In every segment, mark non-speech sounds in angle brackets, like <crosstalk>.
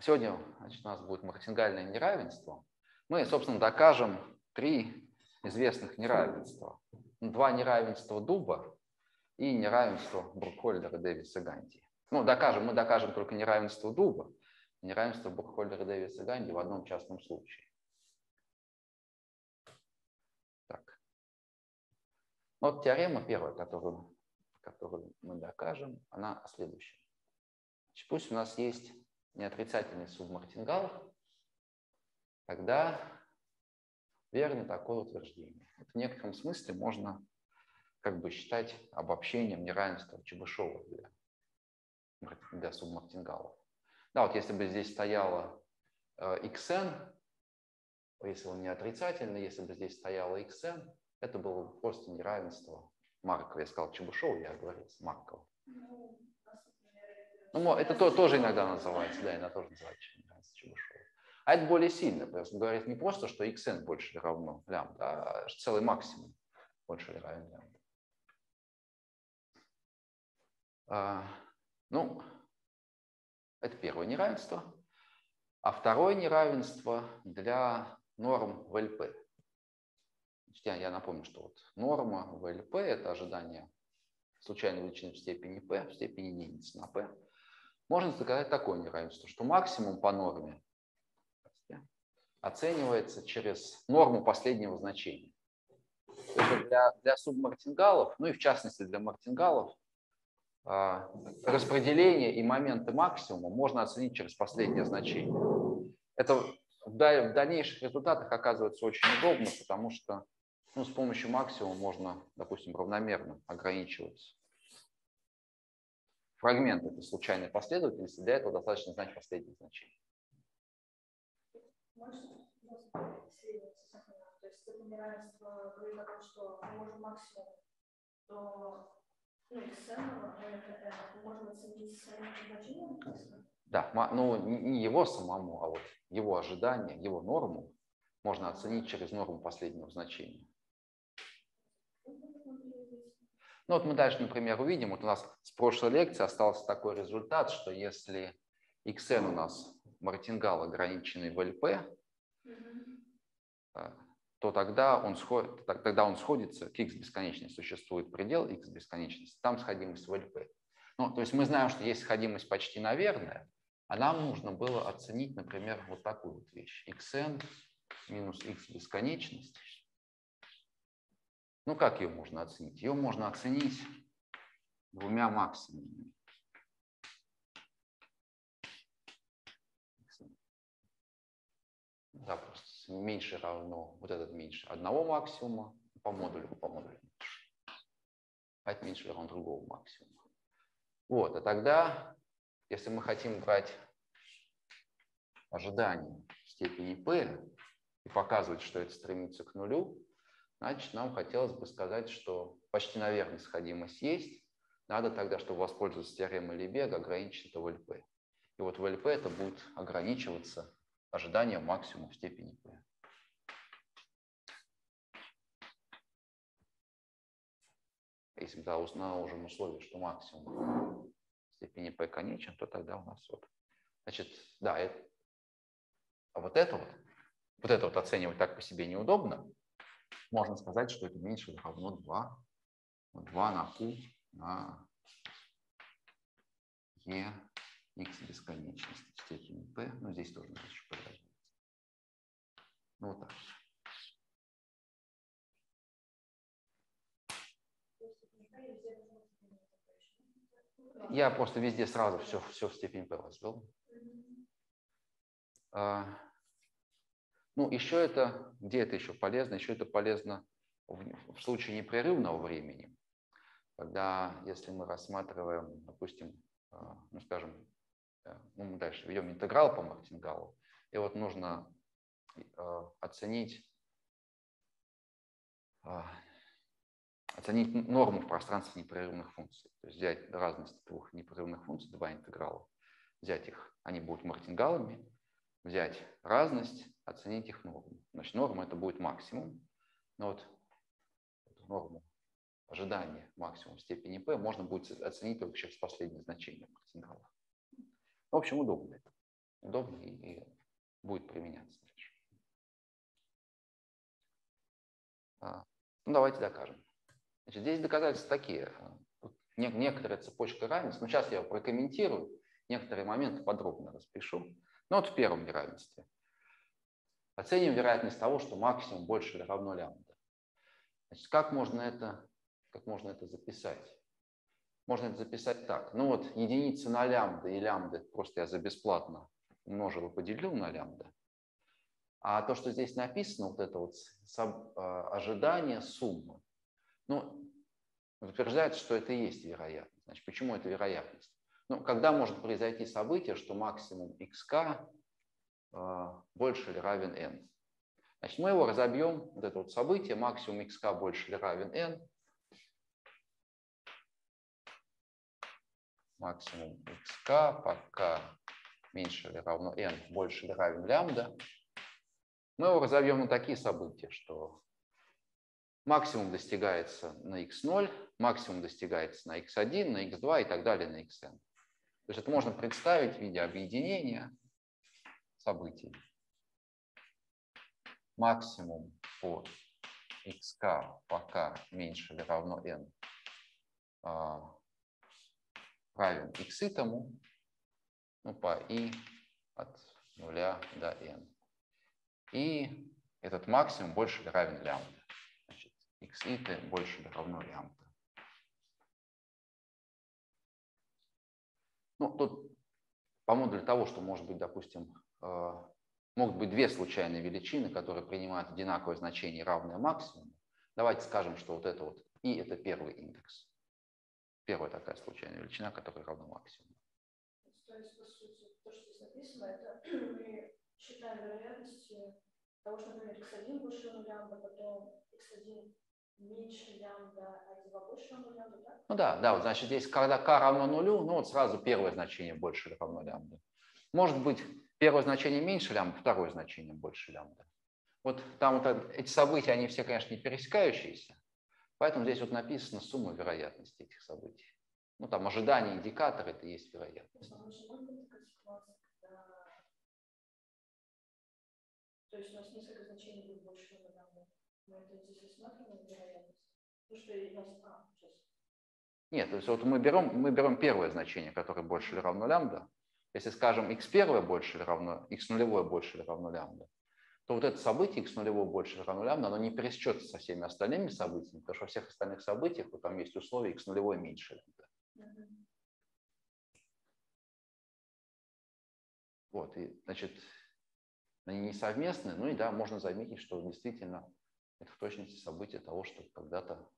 Сегодня значит, у нас будет мартингальное неравенство. Мы, собственно, докажем три известных неравенства. Два неравенства Дуба и неравенство Буркхольдера, Дэвиса, Ганди. Ну, докажем, мы докажем только неравенство Дуба, неравенство Буркхольдера, Дэвиса, Ганди в одном частном случае. Так. Вот теорема первая, которую, которую мы докажем, она о следующем. Значит, пусть у нас есть неотрицательный субмартингал, тогда верно такое утверждение. Это в некотором смысле можно как бы считать обобщением неравенства Чебышева для, для субмартингалов. Да, вот если бы здесь стояло э, xn, если он не отрицательный, если бы здесь стояло xn, это было бы просто неравенство Маркова. Я сказал Чебышева, я говорил Маркова. Ну, это то, тоже иногда называется, да, иногда тоже называется Чебышева. А это более сильно, потому что говорит не просто, что xn больше или равно лямбда, а целый максимум больше или равен лямбда. А, ну, это первое неравенство. А второе неравенство для норм в ЛП. Я, я напомню, что вот норма в ЛП – это ожидание случайной величины в степени p в степени единицы на p можно доказать такое неравенство, что максимум по норме оценивается через норму последнего значения. То есть для, для субмартингалов, ну и в частности для мартингалов, а, распределение и моменты максимума можно оценить через последнее значение. Это в дальнейших результатах оказывается очень удобно, потому что ну, с помощью максимума можно, допустим, равномерно ограничивать фрагмент этой случайной последовательности, для этого достаточно знать своим значением? Да, ну не его самому, а вот его ожидание, его норму можно оценить через норму последнего значения. Ну вот мы дальше, например, увидим, вот у нас с прошлой лекции остался такой результат, что если xn у нас мартингал ограниченный в LP, э, то тогда он, сход, тогда он сходится к x бесконечности. Существует предел x бесконечности, там сходимость в LP. Ну, то есть мы знаем, что есть сходимость почти наверное, а нам нужно было оценить, например, вот такую вот вещь. xn минус x бесконечность ну, как ее можно оценить? Ее можно оценить двумя максимумами. Да, просто меньше равно, вот этот меньше одного максимума по модулю, по модулю меньше. Это меньше равно другого максимума. Вот, а тогда, если мы хотим брать ожидание степени p и показывать, что это стремится к нулю, Значит, нам хотелось бы сказать, что почти, наверное, сходимость есть. Надо тогда, чтобы воспользоваться теоремой Лебега, ограничить это в ЛП. И вот в ЛП это будет ограничиваться ожиданием максимума степени P. Если да, установим условие, что максимум степени P конечен, то тогда у нас вот. Значит, да, это, а вот это вот, вот это вот оценивать так по себе неудобно, можно сказать, что это меньше или равно 2. 2 на q на e x бесконечности в степени p. Ну, здесь тоже надо еще подразделить. Ну, вот так. Я просто везде сразу все, все в степень p возвел. Ну, еще это, где это еще полезно? Еще это полезно в, в случае непрерывного времени, когда, если мы рассматриваем, допустим, э, ну, скажем, э, ну, мы дальше ведем интеграл по Мартингалу, и вот нужно э, оценить, оценить норму в пространстве непрерывных функций. То есть взять разность двух непрерывных функций, два интеграла, взять их, они будут мартингалами, взять разность, оценить их норму. Значит, норма это будет максимум. Но вот эту норму ожидания максимум степени p можно будет оценить только через последнее значение сигналов. В общем, удобно это. удобнее и будет применяться дальше. А, ну, давайте докажем. Значит, здесь доказательства такие. некоторая цепочка равенств. Но сейчас я прокомментирую, некоторые моменты подробно распишу. Ну вот в первом неравенстве. Оценим вероятность того, что максимум больше или равно лямбда. Значит, как можно это, как можно это записать? Можно это записать так. Ну вот единица на лямбда и лямбда просто я за бесплатно умножил и поделил на лямбда. А то, что здесь написано, вот это вот а, ожидание суммы, ну, утверждается, что это и есть вероятность. Значит, почему это вероятность? Ну, когда может произойти событие, что максимум xk э, больше или равен n? Значит, мы его разобьем, вот это вот событие, максимум xk больше или равен n, максимум xk, пока меньше или равно n, больше или равен лямбда, мы его разовьем на такие события, что максимум достигается на x0, максимум достигается на x1, на x2 и так далее на xn. То есть это можно представить в виде объединения событий. Максимум по xk пока меньше или равно n а, равен x тому, ну, по i от нуля до n. И этот максимум больше или равен лямбда. Значит, x больше или равно лямбда. Ну, тут, по-моему, для того, что может быть, допустим, э, могут быть две случайные величины, которые принимают одинаковое значение, равное максимуму. Давайте скажем, что вот это вот и это первый индекс. Первая такая случайная величина, которая равна максимуму. То есть, по сути, то, что здесь написано, это <clears throat> мы считаем вероятности того, что, например, x1 больше нуля, а потом x1 меньше лямбда, а 2 больше равно лямбда, так? Ну да, да, вот значит здесь, когда k равно нулю, ну вот сразу первое значение больше или равно лямбда. Может быть, первое значение меньше лямбда, второе значение больше лямбда. Вот там вот эти события, они все, конечно, не пересекающиеся, поэтому здесь вот написано сумма вероятности этих событий. Ну там ожидание индикатора – это и есть вероятность. То есть у нас несколько значений будет больше. Мы это здесь рассматриваем вероятность. Ну что. А, сейчас. Нет, то есть вот мы берем, мы берем первое значение, которое больше или равно лямбда. Если скажем x первое больше или равно, x нулевое больше или равно лямбда, то вот это событие x нулевое больше или равно лямбда, оно не пересечется со всеми остальными событиями, потому что во всех остальных событиях вот там есть условие x нулевое меньше лямбда. Вот, и, значит, они не совместны, ну и да, можно заметить, что действительно это в точности событие того, что когда-то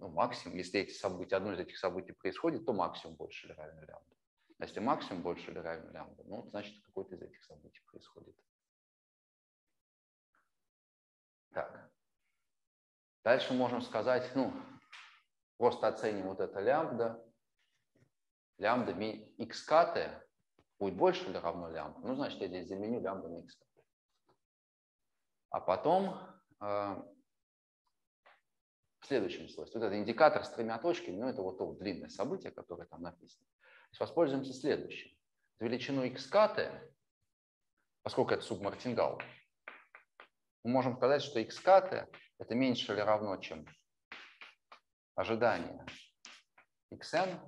ну, максимум, если эти события, одно из этих событий происходит, то максимум больше или равен лямбда. А если максимум больше или равен лямбда, ну, значит, какое-то из этих событий происходит. Так. Дальше можем сказать, ну, просто оценим вот это лямбда. Лямбда xkt будет больше или равно лямбда. Ну, значит, я здесь заменю лямбда на xkt. А потом в следующем свойстве. Вот это индикатор с тремя точками, ну, это вот то длинное событие, которое там написано. есть воспользуемся следующим. Величину xkt, поскольку это субмартингал, мы можем сказать, что xkt это меньше или равно, чем ожидание xn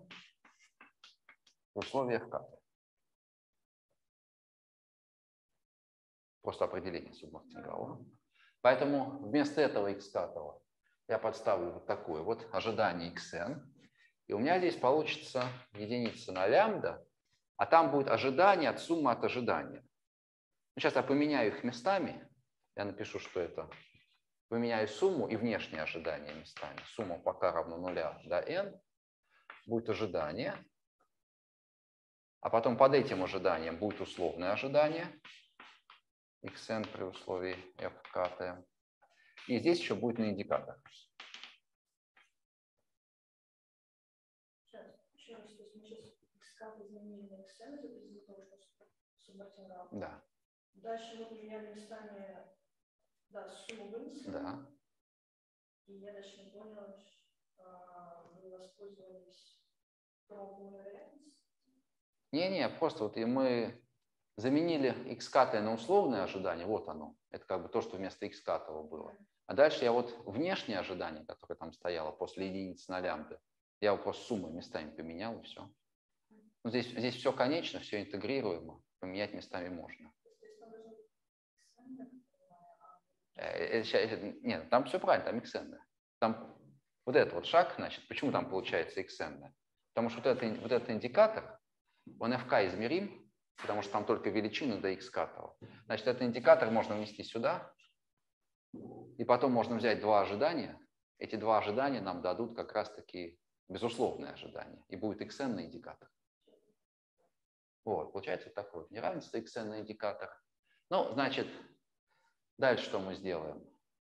в условиях kt. Просто определение субмартингала. Поэтому вместо этого xk я подставлю вот такое вот ожидание xn. И у меня здесь получится единица на лямбда, а там будет ожидание от суммы от ожидания. Сейчас я поменяю их местами. Я напишу, что это поменяю сумму и внешнее ожидание местами. Сумма пока равна нуля до n. Будет ожидание. А потом под этим ожиданием будет условное ожидание xn при условии fkt. И здесь еще будет на индикатор. Да. Дальше мы поменяли местами да, сумму вынесли. Да. И я дальше не понял, а, вы воспользовались пробовой вероятностью? Не-не, просто вот и мы заменили x катое на условное ожидание, вот оно. Это как бы то, что вместо x катого было. А дальше я вот внешнее ожидание, которое там стояло после единицы на лямбда, я его просто суммой местами поменял и все. Ну, здесь, здесь все конечно, все интегрируемо, поменять местами можно. Э, э, нет, там все правильно, там xn. Там вот этот вот шаг, значит, почему там получается xn? Потому что вот, это, вот этот индикатор, он fk измерим, потому что там только величина до x катого. Значит, этот индикатор можно внести сюда, и потом можно взять два ожидания. Эти два ожидания нам дадут как раз-таки безусловное ожидание, и будет xn на индикатор. Вот, получается вот такое неравенство xn на индикатор. Ну, значит, дальше что мы сделаем?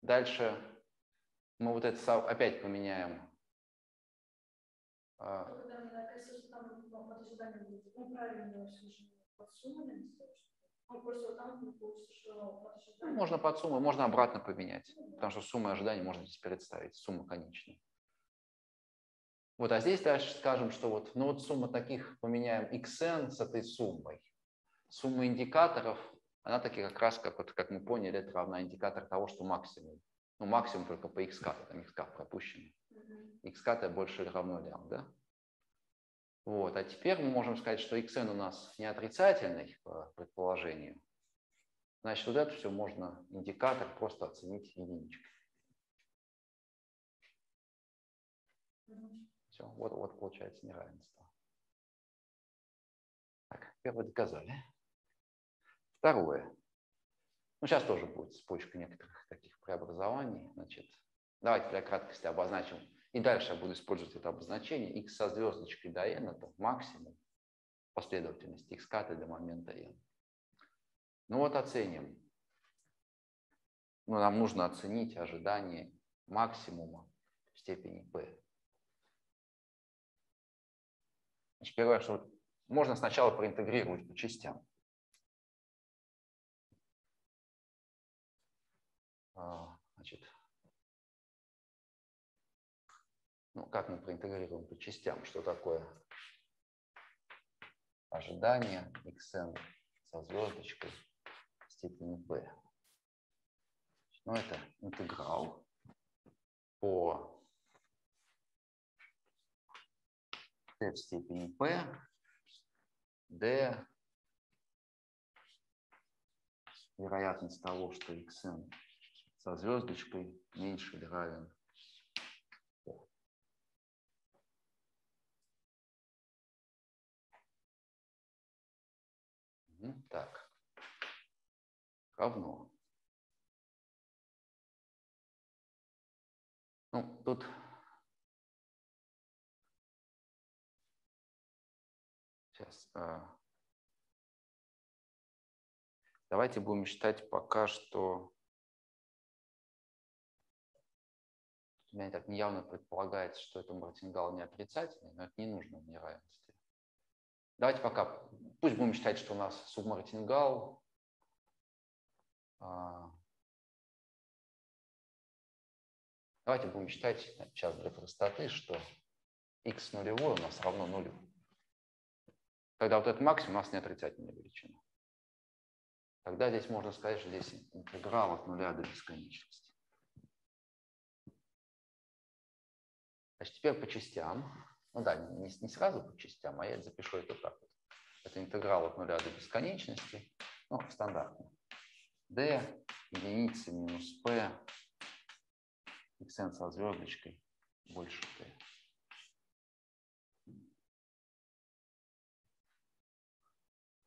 Дальше мы вот это опять поменяем. А, ну, можно под сумму, можно обратно поменять, потому что сумма ожиданий можно здесь представить, сумма конечная. Вот, а здесь дальше скажем, что вот, ну вот сумма таких поменяем xn с этой суммой. Сумма индикаторов, она таки как раз, как, вот, как мы поняли, это равна индикатор того, что максимум. Ну, максимум только по x там x пропущено. x больше или равно лямбда. Вот. А теперь мы можем сказать, что xn у нас не отрицательный по предположению. Значит, вот это все можно, индикатор, просто оценить единичкой. Все, вот, вот получается неравенство. Так, первое доказали. Второе. Ну, сейчас тоже будет цепочка некоторых таких преобразований. Значит, давайте для краткости обозначим. И дальше я буду использовать это обозначение. x со звездочкой до n – это максимум последовательности x до момента n. Ну вот оценим. Ну, нам нужно оценить ожидание максимума в степени p. Значит, первое, что можно сначала проинтегрировать по частям. А, значит, ну, как мы проинтегрируем по частям? Что такое ожидание xn со звездочкой степени p? Ну, это интеграл по t в степени p, d вероятность того, что xn со звездочкой меньше или равен Так, равно. Ну, тут Сейчас. А. Давайте будем считать пока что... У меня так неявно предполагается, что это мартингал не отрицательный, но это не нужно в неравенстве. Давайте пока, пусть будем считать, что у нас субмартингал. Давайте будем считать сейчас для простоты, что x нулевой у нас равно нулю. Тогда вот этот максимум у нас не отрицательная величина. Тогда здесь можно сказать, что здесь интеграл от нуля до бесконечности. Значит, теперь по частям. Ну да, не, не сразу по частям, а я запишу это так. Это интеграл от нуля до бесконечности. Ну, стандартно. D единицы минус p xn со звездочкой больше t.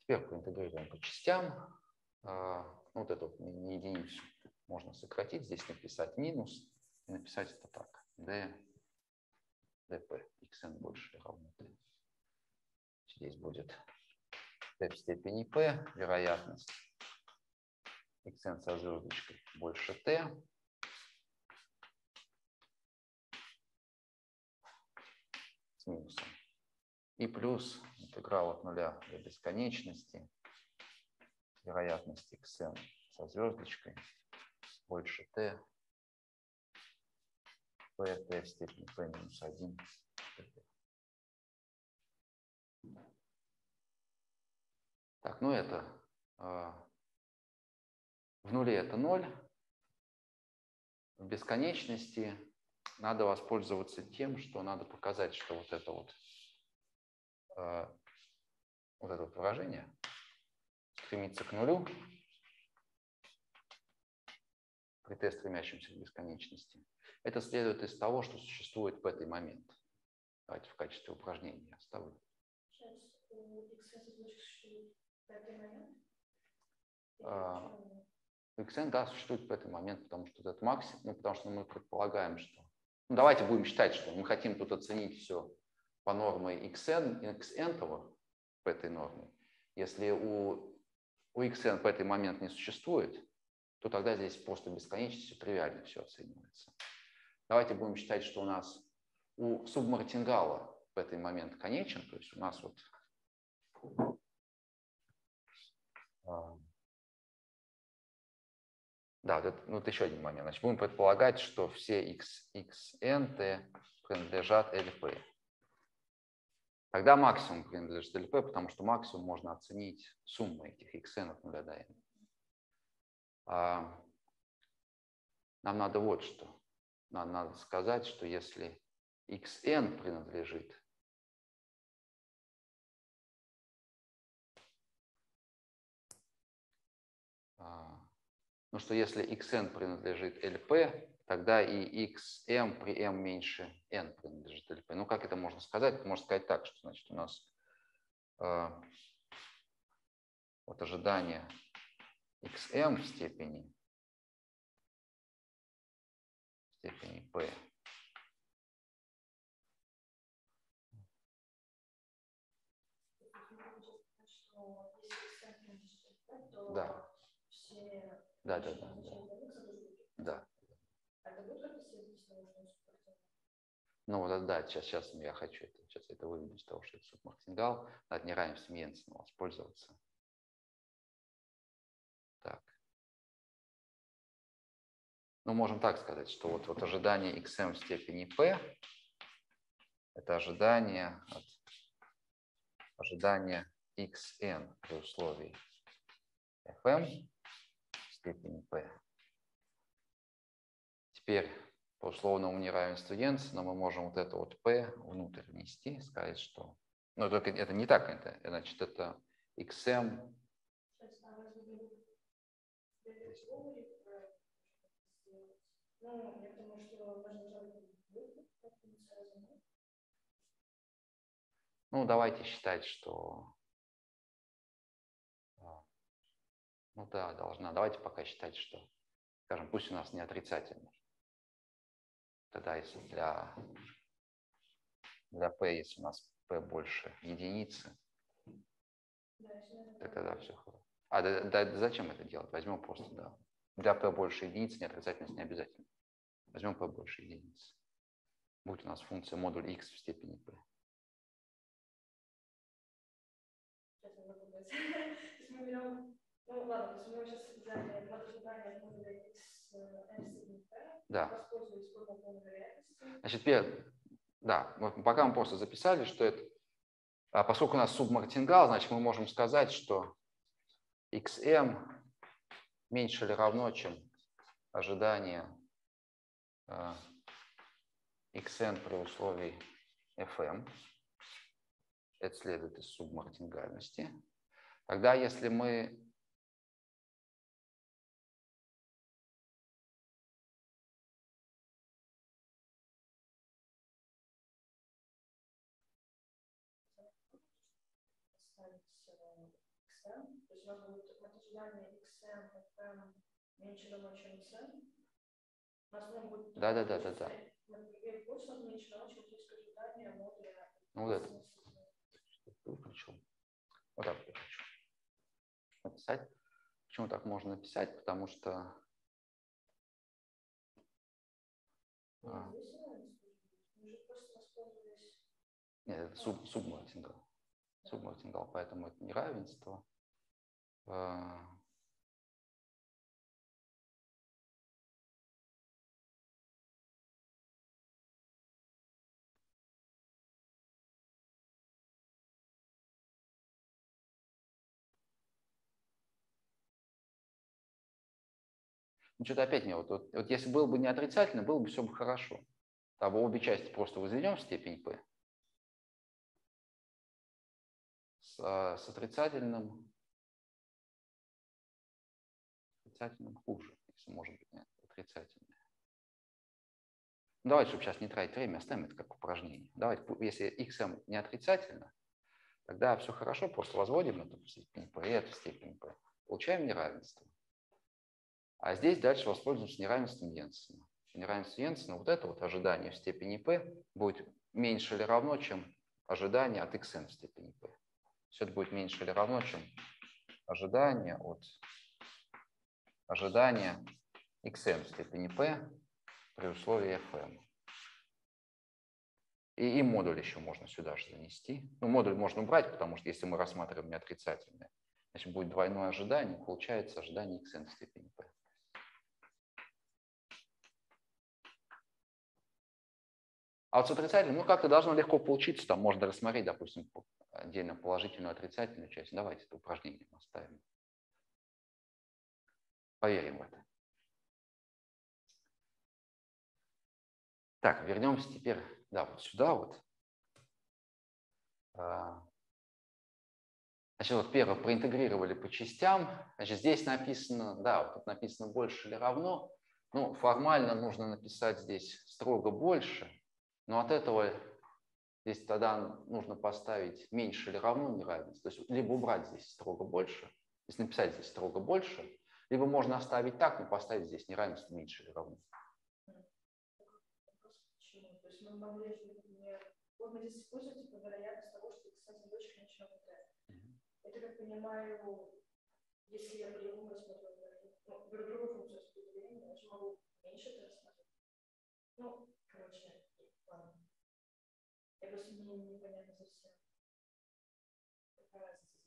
Теперь проинтегрируем по частям. А, вот эту не единицу можно сократить. Здесь написать минус и написать это так. d dp xn больше равно t. Здесь будет t в степени p, вероятность xn со звездочкой больше t. С минусом. И плюс интеграл от нуля до бесконечности, вероятность xn со звездочкой больше t, p, t в степени p минус 1. Так, ну это в нуле это ноль, в бесконечности надо воспользоваться тем, что надо показать, что вот это вот, вот это вот выражение стремится к нулю при t, стремящемся к бесконечности. Это следует из того, что существует в этот момент. Давайте в качестве упражнения оставлю. Сейчас у x существует пятый момент? А, xn, да, существует в этот момент, потому что этот максимум, ну, потому что мы предполагаем, что... Ну, давайте будем считать, что мы хотим тут оценить все по норме xn, xn в этой норме. Если у, у xn в этот момент не существует, то тогда здесь просто бесконечностью тривиально все оценивается. Давайте будем считать, что у нас у субмартингала в этот момент конечен, то есть у нас вот а, да, вот это, вот еще один момент. Значит, будем предполагать, что все x, xn t принадлежат LP. Тогда максимум принадлежит LP, потому что максимум можно оценить суммой этих xn от 0 до n. А, нам надо вот что. Нам надо сказать, что если xn принадлежит ну что если xn принадлежит lp, тогда и xm при m меньше n принадлежит lp. Ну как это можно сказать? Можно сказать так, что значит у нас э, вот ожидание xm в степени в степени p Да. Да, да, да. Да. Ну, да, да, сейчас, сейчас я хочу это, сейчас это выведу из того, что это субмартингал. Надо неравенством Йенсена воспользоваться. Так. Ну, можем так сказать, что вот, вот ожидание xm в степени p это ожидание от ожидания xn при условии fm степени p. Теперь по условному неравенству Йенсена мы можем вот это вот p внутрь внести, сказать, что... Но только это не так, это, значит, это xm... Ну, давайте считать, что Ну да, должна. Давайте пока считать, что, скажем, пусть у нас не отрицательный. Тогда если для, для p, если у нас p больше единицы, то тогда все хорошо. А да, да, зачем это делать? Возьмем просто, да. Для p больше единицы, неотрицательность не обязательно. Возьмем p больше единицы. Будет у нас функция модуль x в степени p. Сейчас <laughs> мы берем ну ладно, то есть сейчас ожидание от модуля x n степени да. Значит, первое, да, пока мы просто записали, что это, а поскольку у нас субмартингал, значит, мы можем сказать, что xm меньше или равно, чем ожидание э, xn при условии fm. Это следует из субмартингальности. Тогда, если мы будет ожидание xm, fm меньше равно, чем xm. У нас ну, будет... Да, да, да, да, да. Ну, вот это. Выключил. Вот так выключу. Написать. Почему так можно написать? Потому что... А. Нет, это суб, субмартингал. Субмартингал, поэтому это неравенство. А, Ну, что-то опять не вот, вот, вот если было бы не отрицательно, было бы все бы хорошо. Тогда обе части просто возведем в степень p. С, а, с отрицательным, отрицательным хуже, если может быть отрицательное. Давайте, чтобы сейчас не тратить время, оставим это как упражнение. Давайте, если xm не отрицательно, тогда все хорошо, просто возводим это в степень p это в степень p. Получаем неравенство. А здесь дальше воспользуемся неравенством Йенсена. Неравенство Йенсена, вот это вот ожидание в степени p будет меньше или равно, чем ожидание от xn в степени p. Все это будет меньше или равно, чем ожидание от ожидания xn в степени p при условии fm. И, и модуль еще можно сюда же занести. Ну, модуль можно убрать, потому что если мы рассматриваем неотрицательное, значит, будет двойное ожидание, получается ожидание xn в степени p. А вот с отрицательным, ну, как-то должно легко получиться, там можно рассмотреть, допустим, отдельно положительную, отрицательную часть. Давайте это упражнение оставим. Поверим в это. Так, вернемся теперь, да, вот сюда вот. А, значит, вот первое, проинтегрировали по частям. Значит, здесь написано, да, вот тут написано больше или равно. Ну, формально нужно написать здесь строго больше, но от этого здесь тогда нужно поставить меньше или равно неравенство. То есть либо убрать здесь строго больше, то написать здесь строго больше, либо можно оставить так, но поставить здесь неравенство меньше или равно. вот мы здесь используем типа, вероятность того, что кстати, дочка начнет это. Это, как понимаю, если я по-другому рассмотрю, ну, другую функцию распределения, я же могу меньше это рассмотреть. Ну, короче, я просто не, непонятно совсем. Какая разница?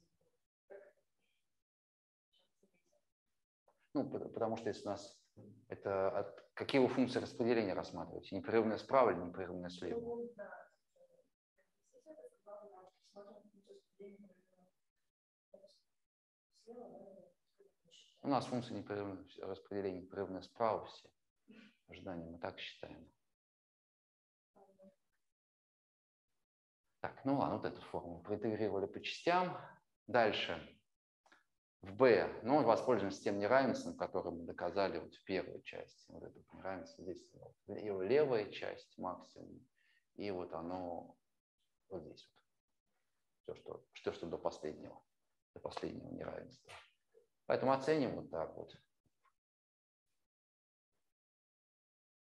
Ну, потому что если у нас это какие вы функции распределения рассматриваете? Непрерывное справа или непрерывное слева? Ну. У нас функция непрерывного распределения непрерывное справа все. Ожидания мы так считаем. Так, ну ладно, вот эту формулу проинтегрировали по частям. Дальше в b, ну, воспользуемся тем неравенством, которое мы доказали вот в первой части. Вот это неравенство здесь его левая часть максимум, и вот оно вот здесь вот. Все, что, все, что до последнего, до последнего неравенства. Поэтому оценим вот так вот.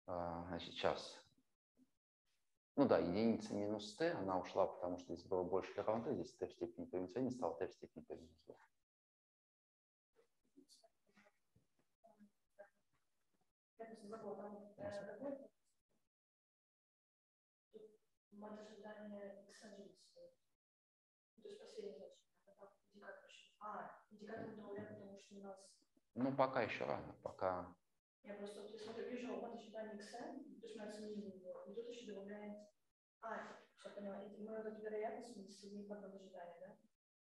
А, значит, сейчас ну да, единица минус t, она ушла, потому что здесь было больше или равно здесь t в степени p минус 1 стало t в степени p минус 2. Мат ожидания x11. То есть последний индикатор. А, индикатор добавляем, потому что у нас... Ну, пока еще рано, пока... Я просто, вот, если я вижу мат ожидания x, то есть мы оценили его, и тут еще добавляется... А, все поняла. И мы вот эту вероятность мы соединим в одном ожидании, да?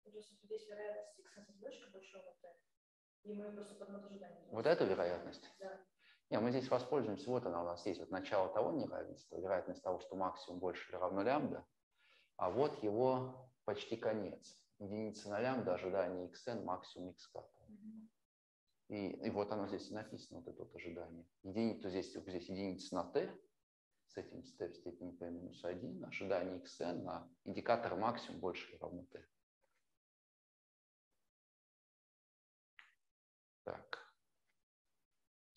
То есть здесь вероятность x с дочка большого t, и мы просто под одно ожидание. Вот эту вероятность? Да. Не, мы здесь воспользуемся, вот она у нас есть, вот начало того неравенства, вероятность того, что максимум больше или равно лямбда, а вот его почти конец. Единица на лямбда, ожидание xn, максимум x капа. И, и вот оно здесь и написано, вот это вот ожидание. Единица, здесь, здесь единица на t, с этим t в степени p минус 1, ожидание xn на индикатор максимум больше или равно t. Так.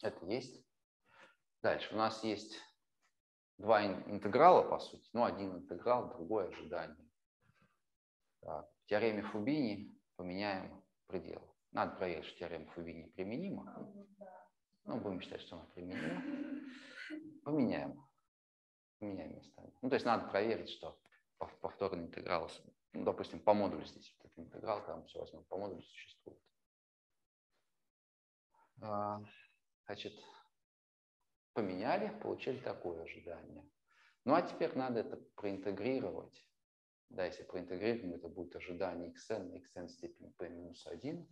Это есть. Дальше у нас есть два интеграла, по сути. Ну, один интеграл, другое ожидание. Так. В теореме Фубини поменяем предел. Надо проверить, что теорема Фубини применима. Ну, будем считать, что она применима. Поменяем. Поменяем местами. Ну, то есть надо проверить, что повторный интеграл, ну, допустим, по модулю здесь, вот этот интеграл, там все возьмем, по модулю существует. Значит, поменяли, получили такое ожидание. Ну а теперь надо это проинтегрировать. Да, если проинтегрируем, это будет ожидание xn xn степени p минус 1.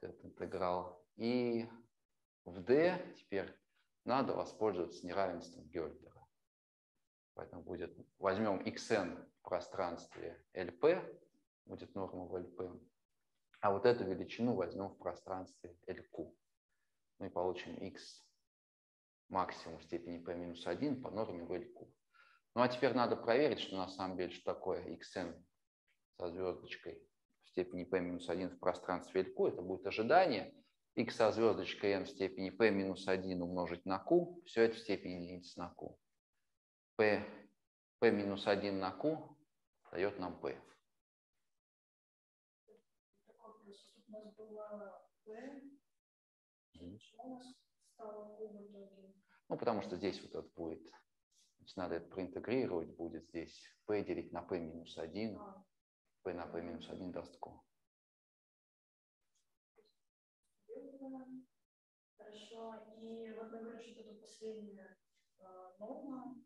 Этот интеграл. И в D теперь надо воспользоваться неравенством Гёльдера. Поэтому будет, возьмем xn в пространстве LP, будет норма в LP, а вот эту величину возьмем в пространстве LQ. И получим x максимум в степени p минус 1 по норме в LQ. Ну а теперь надо проверить, что на самом деле, что такое xn со звездочкой в степени p минус 1 в пространстве LQ. Это будет ожидание x со звездочкой n в степени p минус 1 умножить на q. Все это в степени единицы на q. p, p минус 1 на q дает нам p. У нас было P, почему у нас стало Q в итоге? Ну, потому что здесь вот это будет, значит, надо это проинтегрировать, будет здесь p делить на p минус 1, А, p на p минус 1 даст q. Хорошо. И вот мы говорим, что это последняя э, норма.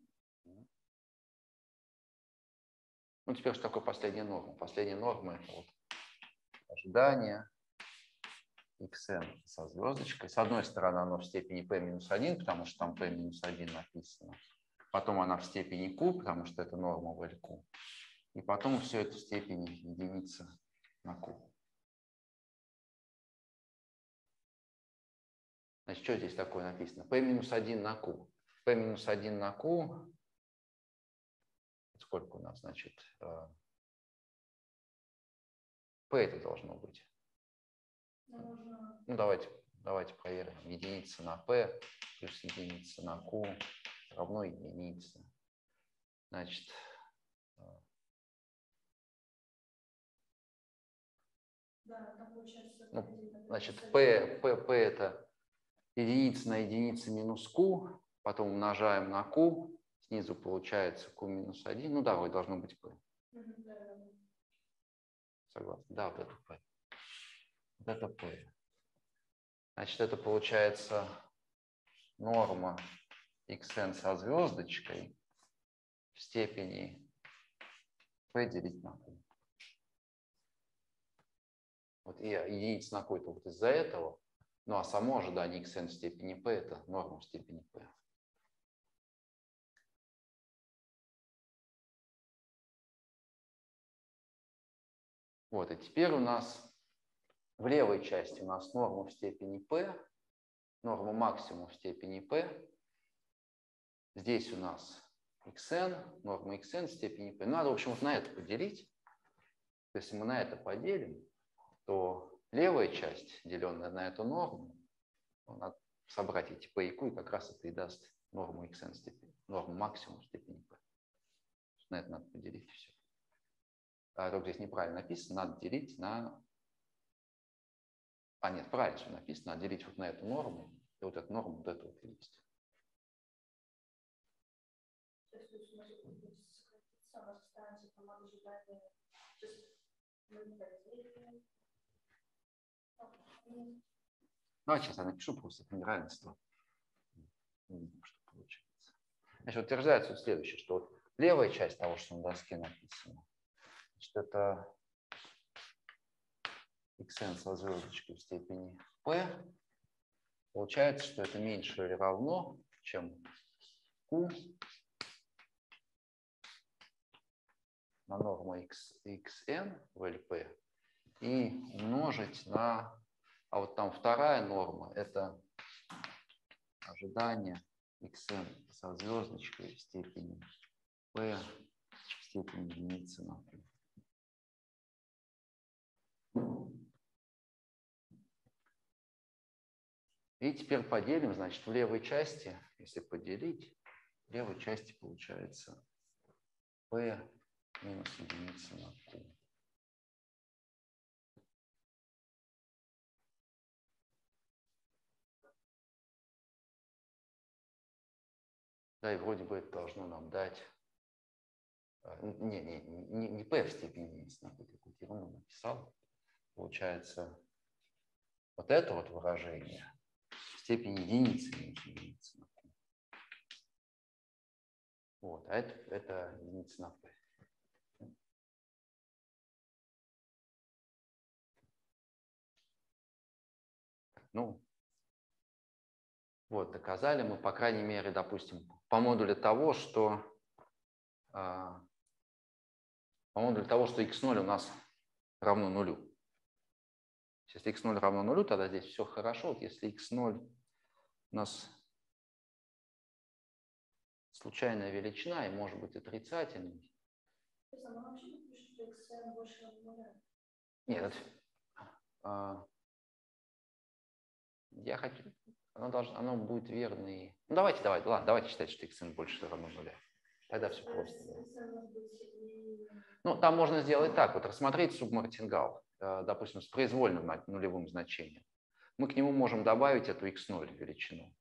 Ну, теперь что такое последняя норма? Последняя норма – это вот ожидание xn со звездочкой. С одной стороны, оно в степени p минус 1, потому что там p минус 1 написано. Потом она в степени q, потому что это норма в LQ. И потом все это в степени единицы на q. Значит, что здесь такое написано? p минус 1 на q. p минус 1 на q. Сколько у нас, значит? э, p это должно быть. Ну, давайте, давайте проверим. Единица на p плюс единица на q равно единице. Значит, Да. Ну, значит, p, p, p это единица на единице минус q, потом умножаем на q, снизу получается q минус 1. Ну да, должно быть p. Согласен. Да, вот это p. Это p. Значит, это получается норма xn со звездочкой в степени p делить на q. Вот и единица на это вот из-за этого. Ну а само ожидание xn в степени p это норма в степени p. Вот, и теперь у нас в левой части у нас норма в степени p, норма максимум в степени p. Здесь у нас xn, норма xn в степени p. Надо, в общем, вот на это поделить. Если мы на это поделим, то левая часть, деленная на эту норму, ну, надо собрать эти p и q, и как раз это и даст норму xn степени, норму максимум степени p. На это надо поделить все. А, только здесь неправильно написано, надо делить на... А, нет, правильно все написано, надо делить вот на эту норму, и вот эту норму, вот эту вот то есть. Ну, а сейчас я напишу просто это неравенство. Что получается. Значит, утверждается вот следующее, что вот левая часть того, что на доске написано, значит, это xn со звездочкой в степени p. Получается, что это меньше или равно, чем q на норму x, xn в LP и умножить на... А вот там вторая норма – это ожидание xn со звездочкой в степени p в степени единицы на p. И теперь поделим, значит, в левой части, если поделить, в левой части получается p минус единица на q. Да, и вроде бы это должно нам дать... н- Не, не, не, не p в степени единицы на q, какую-то ерунду написал. Получается, вот это вот выражение степени единицы минус единицы на q. Вот, а это, это единица на p. Ну, Вот, доказали мы, по крайней мере, допустим, по модулю того, что а, по модулю того, что x0 у нас равно нулю. Если x0 равно нулю, тогда здесь все хорошо. Вот если x0 у нас случайная величина и может быть отрицательной. Нет, а, я хочу, оно, должно, оно будет верный. Ну, давайте, давайте, ладно, давайте считать, что x больше равно нуля. Тогда все просто. Ну, там можно сделать так, вот рассмотреть субмартингал, допустим, с произвольным нулевым значением. Мы к нему можем добавить эту x0 величину.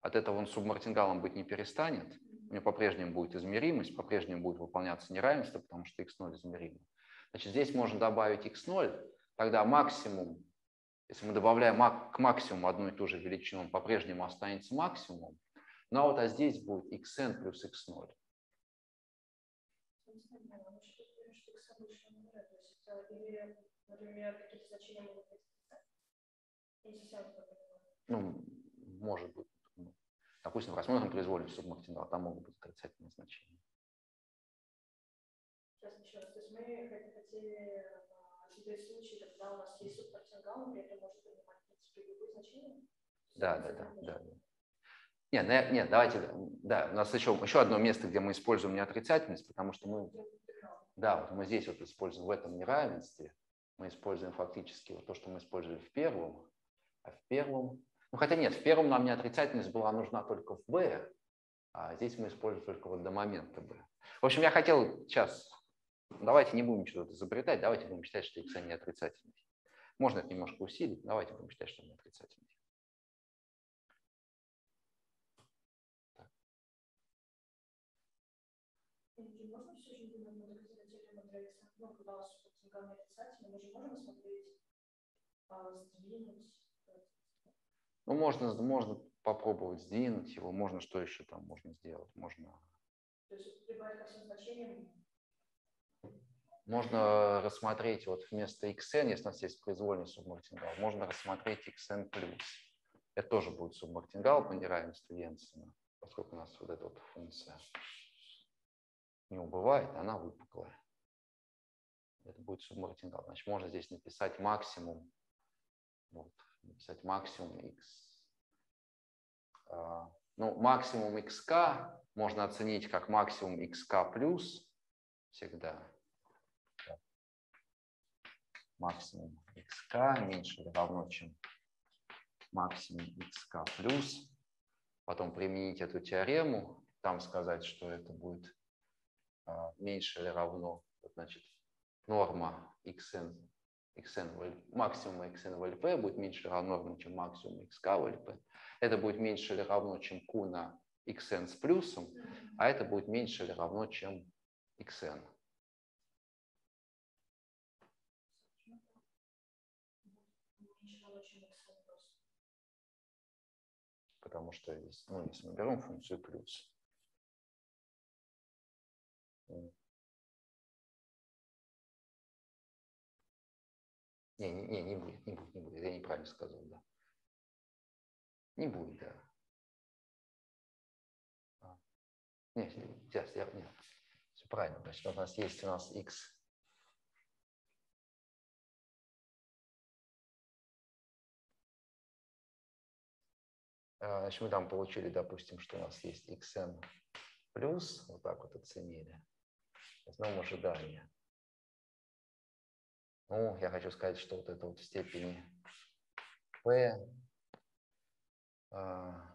От этого он субмартингалом быть не перестанет. У него по-прежнему будет измеримость, по-прежнему будет выполняться неравенство, потому что x0 измеримо. Значит, здесь можно добавить x0, тогда максимум, если мы добавляем к максимуму одну и ту же величину, он по-прежнему останется максимумом. Ну а вот а здесь будет xn плюс x0. Ну, может быть. Допустим, рассмотрим произвольный субмактинал, там могут быть отрицательные значения. Сейчас еще раз. То есть мы хотели осветлить случай, когда у нас есть субмартингал, при этом может принимать, в принципе, любые значения? Да, да, да, да, да. Нет, нет, давайте, да, у нас еще, еще одно место, где мы используем неотрицательность, потому что мы, да, вот мы здесь вот используем в этом неравенстве, мы используем фактически вот то, что мы использовали в первом, а в первом, ну хотя нет, в первом нам неотрицательность была нужна только в b, а здесь мы используем только вот до момента b. В общем, я хотел сейчас, давайте не будем что-то изобретать, давайте будем считать, что x не отрицательность. Можно это немножко усилить, давайте будем считать, что не отрицательность. можно все же думать над доказательным адресом? Ну, когда у нас потенциально отрицательный, мы же можем смотреть, а, сдвинуть. Ну, можно, можно попробовать сдвинуть его, можно что еще там можно сделать, можно... То есть прибавить ко всем значениям? Можно рассмотреть вот вместо xn, если у нас есть произвольный субмартингал, можно рассмотреть xn плюс. Это тоже будет субмартингал по неравенству Йенсена, поскольку у нас вот эта вот функция не убывает, она выпуклая. Это будет субмартингал. Значит, можно здесь написать максимум, вот, написать максимум x. А, ну, максимум xk можно оценить как максимум xk плюс всегда. Максимум xk меньше или равно, чем максимум xk плюс. Потом применить эту теорему, там сказать, что это будет а, меньше или равно, значит, норма xn, xn в, максимума xn в LP будет меньше равно норме, чем максимум xk в LP. Это будет меньше или равно, чем q на xn с плюсом, а это будет меньше или равно, чем xn. Потому что, ну, если мы берем функцию плюс, не, не, не, не будет, не будет, не будет. Я неправильно сказал, да. Не будет, да. А. Нет, сейчас, я, нет. Все правильно. Значит, у нас есть у нас x. А, значит, мы там получили, допустим, что у нас есть xn плюс, вот так вот оценили основном ожидании. Ну, я хочу сказать, что вот это вот в степени p а.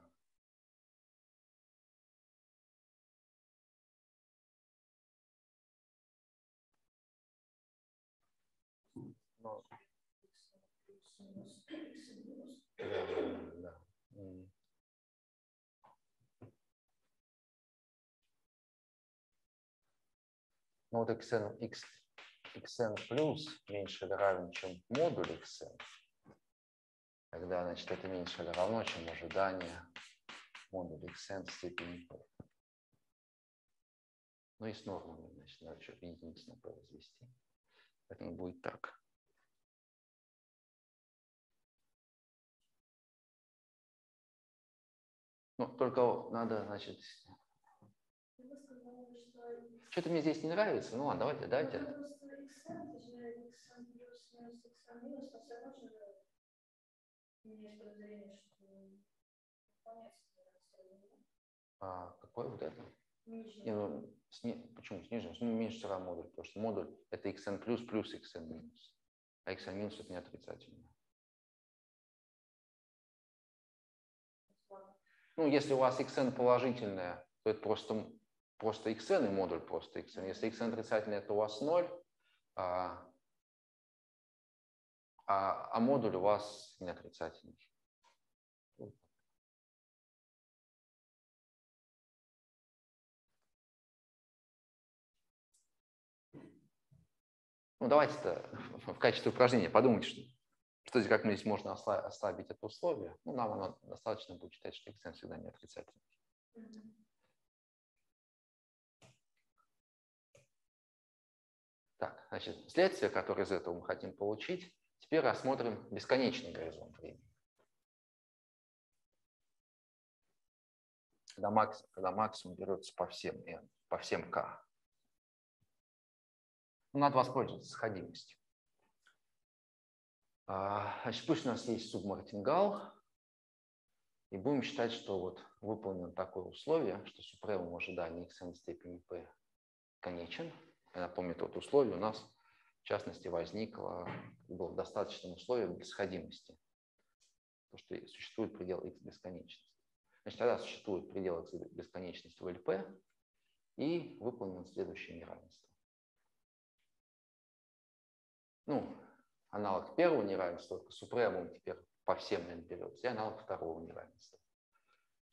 Ну вот xn, x, xn плюс меньше или равен, чем модуль xn, тогда, значит, это меньше или равно, чем ожидание модуля xn в степени p. Ну и с нормами, значит, надо еще единицу на p возвести. Поэтому будет так. Ну, только надо, значит... Что-то мне здесь не нравится. Ну ладно, давайте, давайте. А, какой вот это? Не, ну, сни... Почему снижен? Ну, меньше всегда модуль, потому что модуль это xn плюс плюс xn минус. А xn минус это не отрицательное. Ну, если у вас xn положительное, то это просто, просто xn и модуль просто xn. Если xn отрицательное, то у вас 0, а, а, а модуль у вас не отрицательный. Ну, давайте-то в качестве упражнения подумайте, что, что здесь, как мы здесь можно ослабить это условие. Ну, нам оно достаточно будет считать, что xn всегда не отрицательный. Значит, следствие, которое из этого мы хотим получить, теперь рассмотрим бесконечный горизонт времени. Когда, макс, когда максимум берется по всем n, по всем k. Ну, надо воспользоваться сходимостью. А, значит, пусть у нас есть субмартингал, и будем считать, что вот выполнено такое условие, что супремум ожидания xn степени p конечен. Я напомню, это вот условие у нас, в частности, возникло, было достаточным условием для сходимости. То, что существует предел x бесконечности. Значит, тогда существует предел x бесконечности в LP, и выполнено следующее неравенство. Ну, аналог первого неравенства, только супремум теперь по всем n берется, и аналог второго неравенства.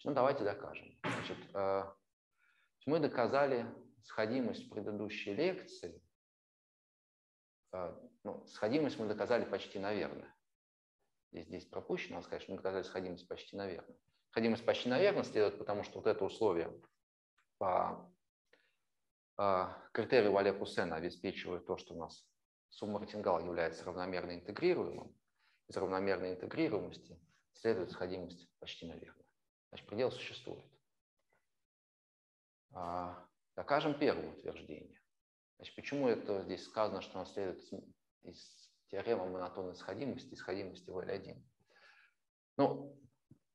Ну, давайте докажем. Значит, э, мы доказали сходимость предыдущей лекции. Э, ну, сходимость мы доказали почти наверное. Здесь, здесь пропущено, надо мы доказали сходимость почти наверное. Сходимость почти наверное следует, потому что вот это условие по э, критерию Вале-Кусена обеспечивает то, что у нас субмартингал является равномерно интегрируемым, из равномерной интегрируемости следует сходимость почти наверное. Значит, предел существует. А, докажем первое утверждение. Значит, почему это здесь сказано, что оно следует из теоремы монотонной сходимости и сходимости в L1? Ну,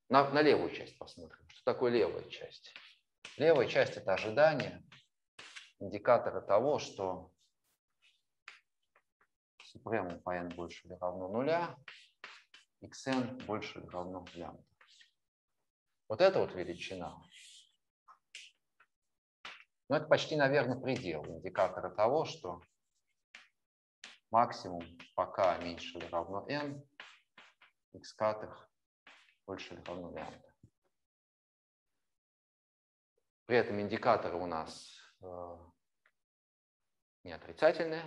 на, на левую часть посмотрим. Что такое левая часть? Левая часть – это ожидание, индикатора того, что супремум по n больше или равно нуля, xn больше или равно лямбда. Вот это вот величина. Ну, это почти, наверное, предел индикатора того, что максимум пока меньше или равно n, x катых больше или равно лямбда. При этом индикаторы у нас э, не отрицательные,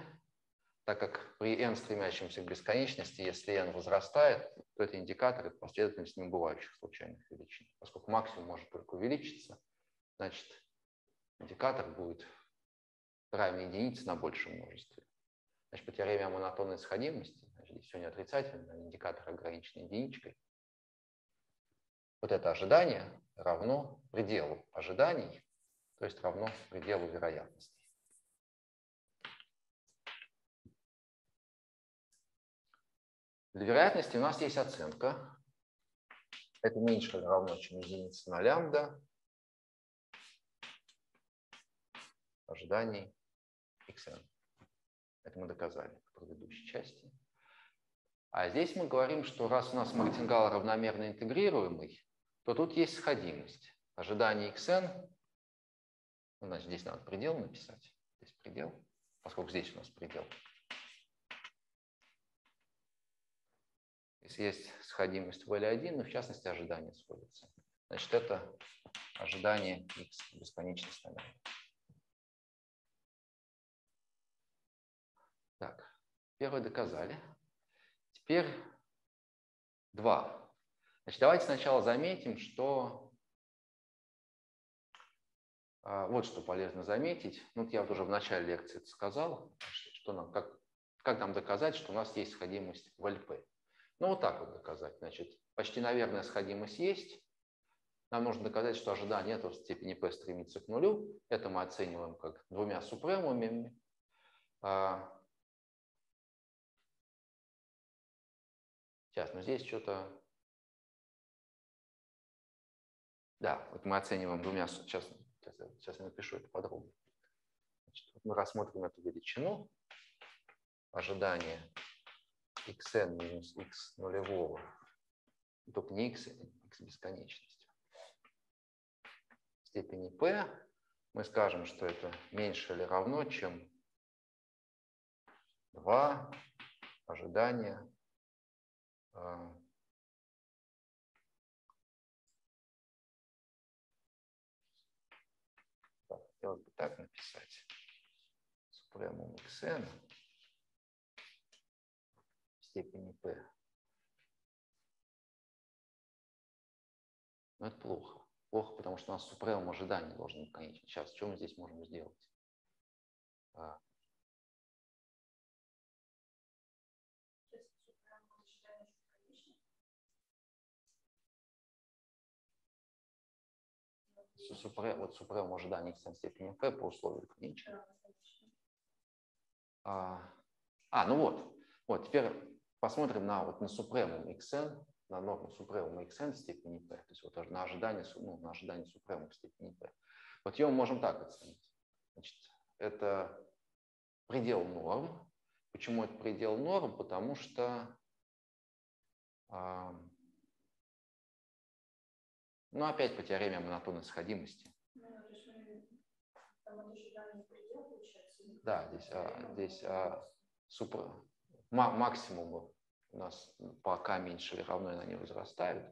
так как при n стремящемся к бесконечности, если n возрастает, то это индикаторы последовательности небывающих случайных величин. Поскольку максимум может только увеличиться, значит, индикатор будет равен единице на большем множестве. Значит, по теореме о монотонной сходимости, значит, здесь все не отрицательно, индикатор ограничен единичкой. Вот это ожидание равно пределу ожиданий, то есть равно пределу вероятности. Для вероятности у нас есть оценка. Это меньше равно, чем единица на лямбда. Ожиданий xn. Это мы доказали в предыдущей части. А здесь мы говорим, что раз у нас мартингал равномерно интегрируемый, то тут есть сходимость. Ожидание xn, ну, значит, здесь надо предел написать. Здесь предел, поскольку здесь у нас предел. Если есть сходимость в L1, но ну, в частности ожидание сходится. Значит, это ожидание x бесконечности. Так, первое доказали. Теперь два. Значит, давайте сначала заметим, что а, вот что полезно заметить. Ну, я вот уже в начале лекции это сказал, что нам, как, как нам доказать, что у нас есть сходимость в ЛП. Ну, вот так вот доказать. Значит, почти, наверное, сходимость есть. нам нужно доказать, что ожидание этого степени p стремится к нулю. Это мы оцениваем как двумя супремумами. Сейчас, но здесь что-то... Да, вот мы оцениваем двумя... Сейчас, сейчас, сейчас я напишу это подробно. Значит, мы рассмотрим эту величину. Ожидание xn минус x нулевого. Только не x, x бесконечности. В степени p мы скажем, что это меньше или равно, чем 2 ожидания так, хотелось бы так написать. Супремум xn в степени p. Но это плохо. Плохо, потому что у нас супремум ожидания должен быть конечен. Сейчас, что мы здесь можем сделать? А, супре, вот супрем ожидания x степени p по условию конечного. А, а, ну вот. Вот, теперь посмотрим на, вот, на супремум xn, на норму супремума xn в степени p, то есть вот на ожидание, ну, на ожидание супремума в степени p. Вот ее мы можем так оценить. Значит, это предел норм. Почему это предел норм? Потому что а, ну, опять по теореме монотонной сходимости. Да, здесь, а, здесь а, супер, максимум у нас пока меньше или равно, и они возрастают.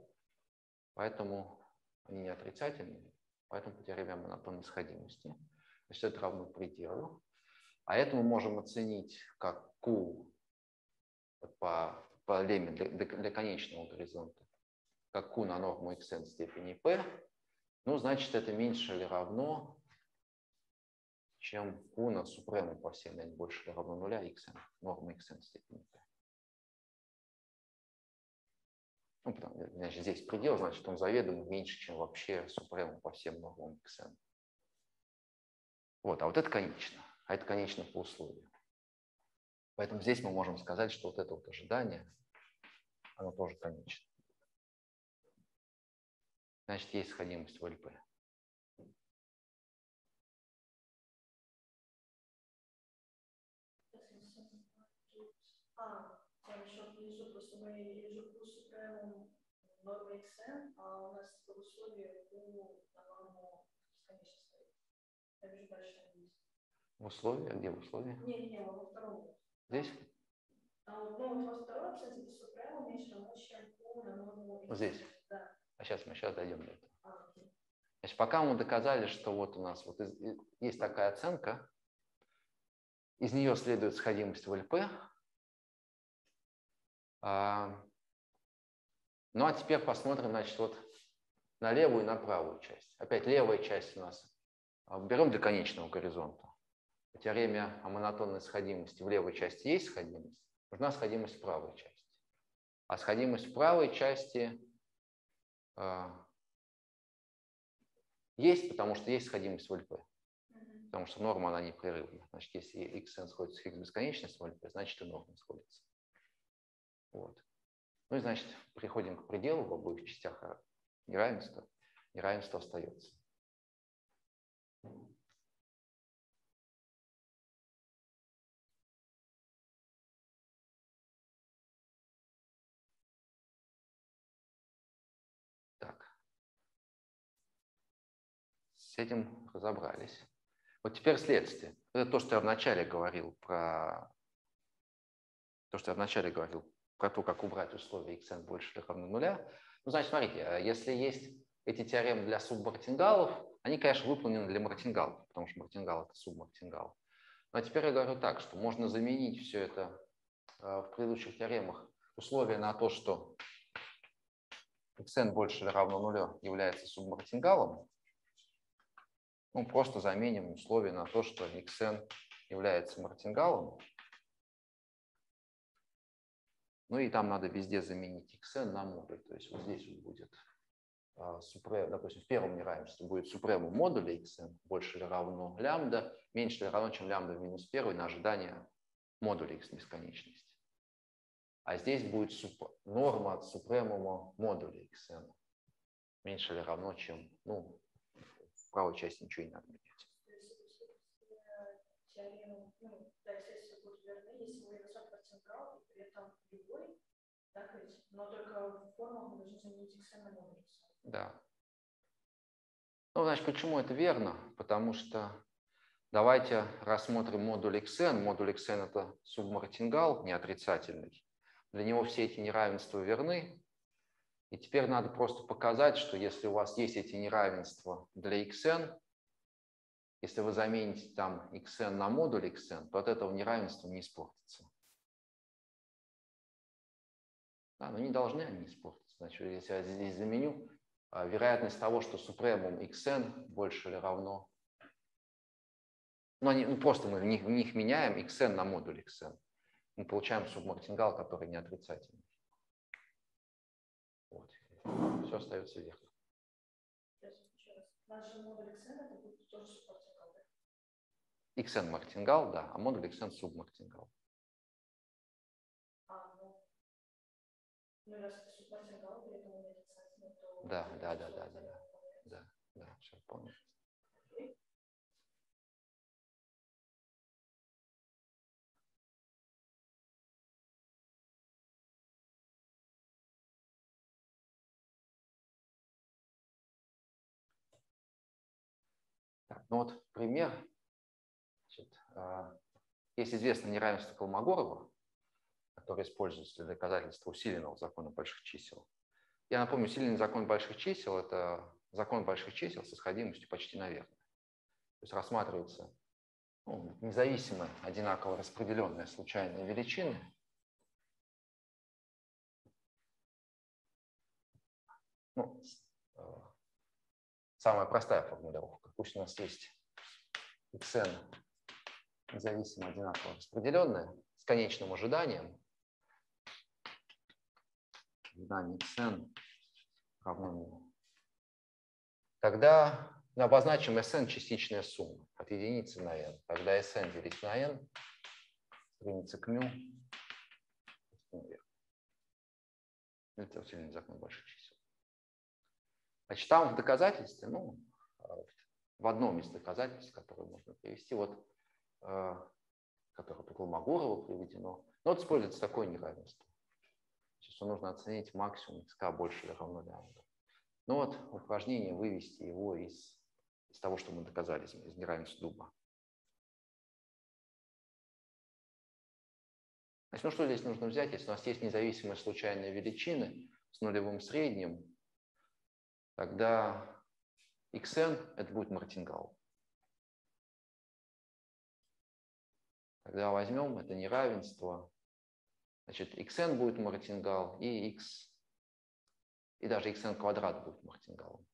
Поэтому они не отрицательные, поэтому по теореме монотонной сходимости. Значит, это равно пределу. А это мы можем оценить как Q по, по леме для, для конечного горизонта как q на норму xn степени p, ну, значит, это меньше или равно, чем q на супрему по всем n больше или равно нуля xn, норма xn степени p. Ну, потому, значит, здесь предел, значит, он заведомо меньше, чем вообще супрему по всем нормам xn. Вот, а вот это конечно, а это конечно по условию. Поэтому здесь мы можем сказать, что вот это вот ожидание, оно тоже конечно значит, есть сходимость в ЛП. Xn, а у нас в условии у на норму бесконечно стоит. Я вижу большая вниз. В условии? А где в условии? Не, не, во втором. Здесь? А, ну, вот во втором, кстати, супремум меньше равно, чем u на норму. Здесь? А сейчас мы сейчас дойдем до этого. Значит, пока мы доказали, что вот у нас вот есть такая оценка, из нее следует сходимость в ЛП. А, ну а теперь посмотрим, значит, вот на левую и на правую часть. Опять левая часть у нас. А, берем для конечного горизонта. По теореме о монотонной сходимости в левой части есть сходимость, нужна сходимость в правой части. А сходимость в правой части есть, потому что есть сходимость в ЛП. Потому что норма, она непрерывна. Значит, если xn сходится с x бесконечность в ЛП, значит и норма сходится. Вот. Ну и значит, приходим к пределу в обоих частях неравенства. Неравенство остается. С этим разобрались. Вот теперь следствие. Это то, что я вначале говорил про то, что я вначале говорил про то, как убрать условия xn больше или равно нуля. Ну, значит, смотрите, а если есть эти теоремы для субмартингалов, они, конечно, выполнены для мартингалов, потому что мартингал – это субмартингал. Но ну, теперь я говорю так, что можно заменить все это а, в предыдущих теоремах условия на то, что xn больше или равно нулю является субмартингалом, ну, просто заменим условие на то, что xn является мартингалом. Ну и там надо везде заменить xn на модуль. То есть вот здесь вот будет а, супрем, допустим, в первом неравенстве будет супремум модуля xn больше или равно лямбда, меньше или равно, чем лямбда в минус первый на ожидание модуля x бесконечности. А здесь будет суп, норма от супремума модуля xn меньше или равно, чем, ну, правой части ничего не надо менять. Да. Ну, значит, почему это верно? Потому что давайте рассмотрим модуль xn. Модуль xn – это субмартингал, не отрицательный. Для него все эти неравенства верны. И теперь надо просто показать, что если у вас есть эти неравенства для xn, если вы замените там xn на модуль xn, то от этого неравенства не испортится. Да, но не должны они испортиться. Значит, если я здесь заменю, а, вероятность того, что супремум xn больше или равно, ну, они, ну просто мы в них, в них меняем xn на модуль xn мы получаем субмартингал, который не отрицательный. Все остается верно. xn мартингал, да, а модуль xn субмартингал. А, ну, ну субмартингал. Да, да, да, да, да, да, да, да, все, помню. Ну вот пример. Значит, а, есть известное неравенство Колмогорова, которое используется для доказательства усиленного закона больших чисел. Я напомню, усиленный закон больших чисел – это закон больших чисел с исходимостью почти наверное. То есть рассматриваются ну, независимые, одинаково распределенные случайные величины. Ну, а, самая простая формулировка пусть у нас есть xn независимо одинаково распределенное с конечным ожиданием. Ожидание xn равно нулю. Тогда мы обозначим Sn частичная сумма от единицы на n. Тогда Sn делить на n стремится к μ. Это усиленный закон больших чисел. Значит, там в доказательстве, ну, в одном из доказательств, которое можно привести, вот, э, которое по Колмогорову приведено, но вот используется такое неравенство. Что нужно оценить максимум xk больше или равно лямбда. Ну вот упражнение вывести его из, из того, что мы доказали, из неравенства дуба. Значит, ну что здесь нужно взять? Если у нас есть независимые случайные величины с нулевым средним, тогда xn – это будет мартингал. Тогда возьмем это неравенство. Значит, xn будет мартингал, и x, и даже xn квадрат будет мартингалом.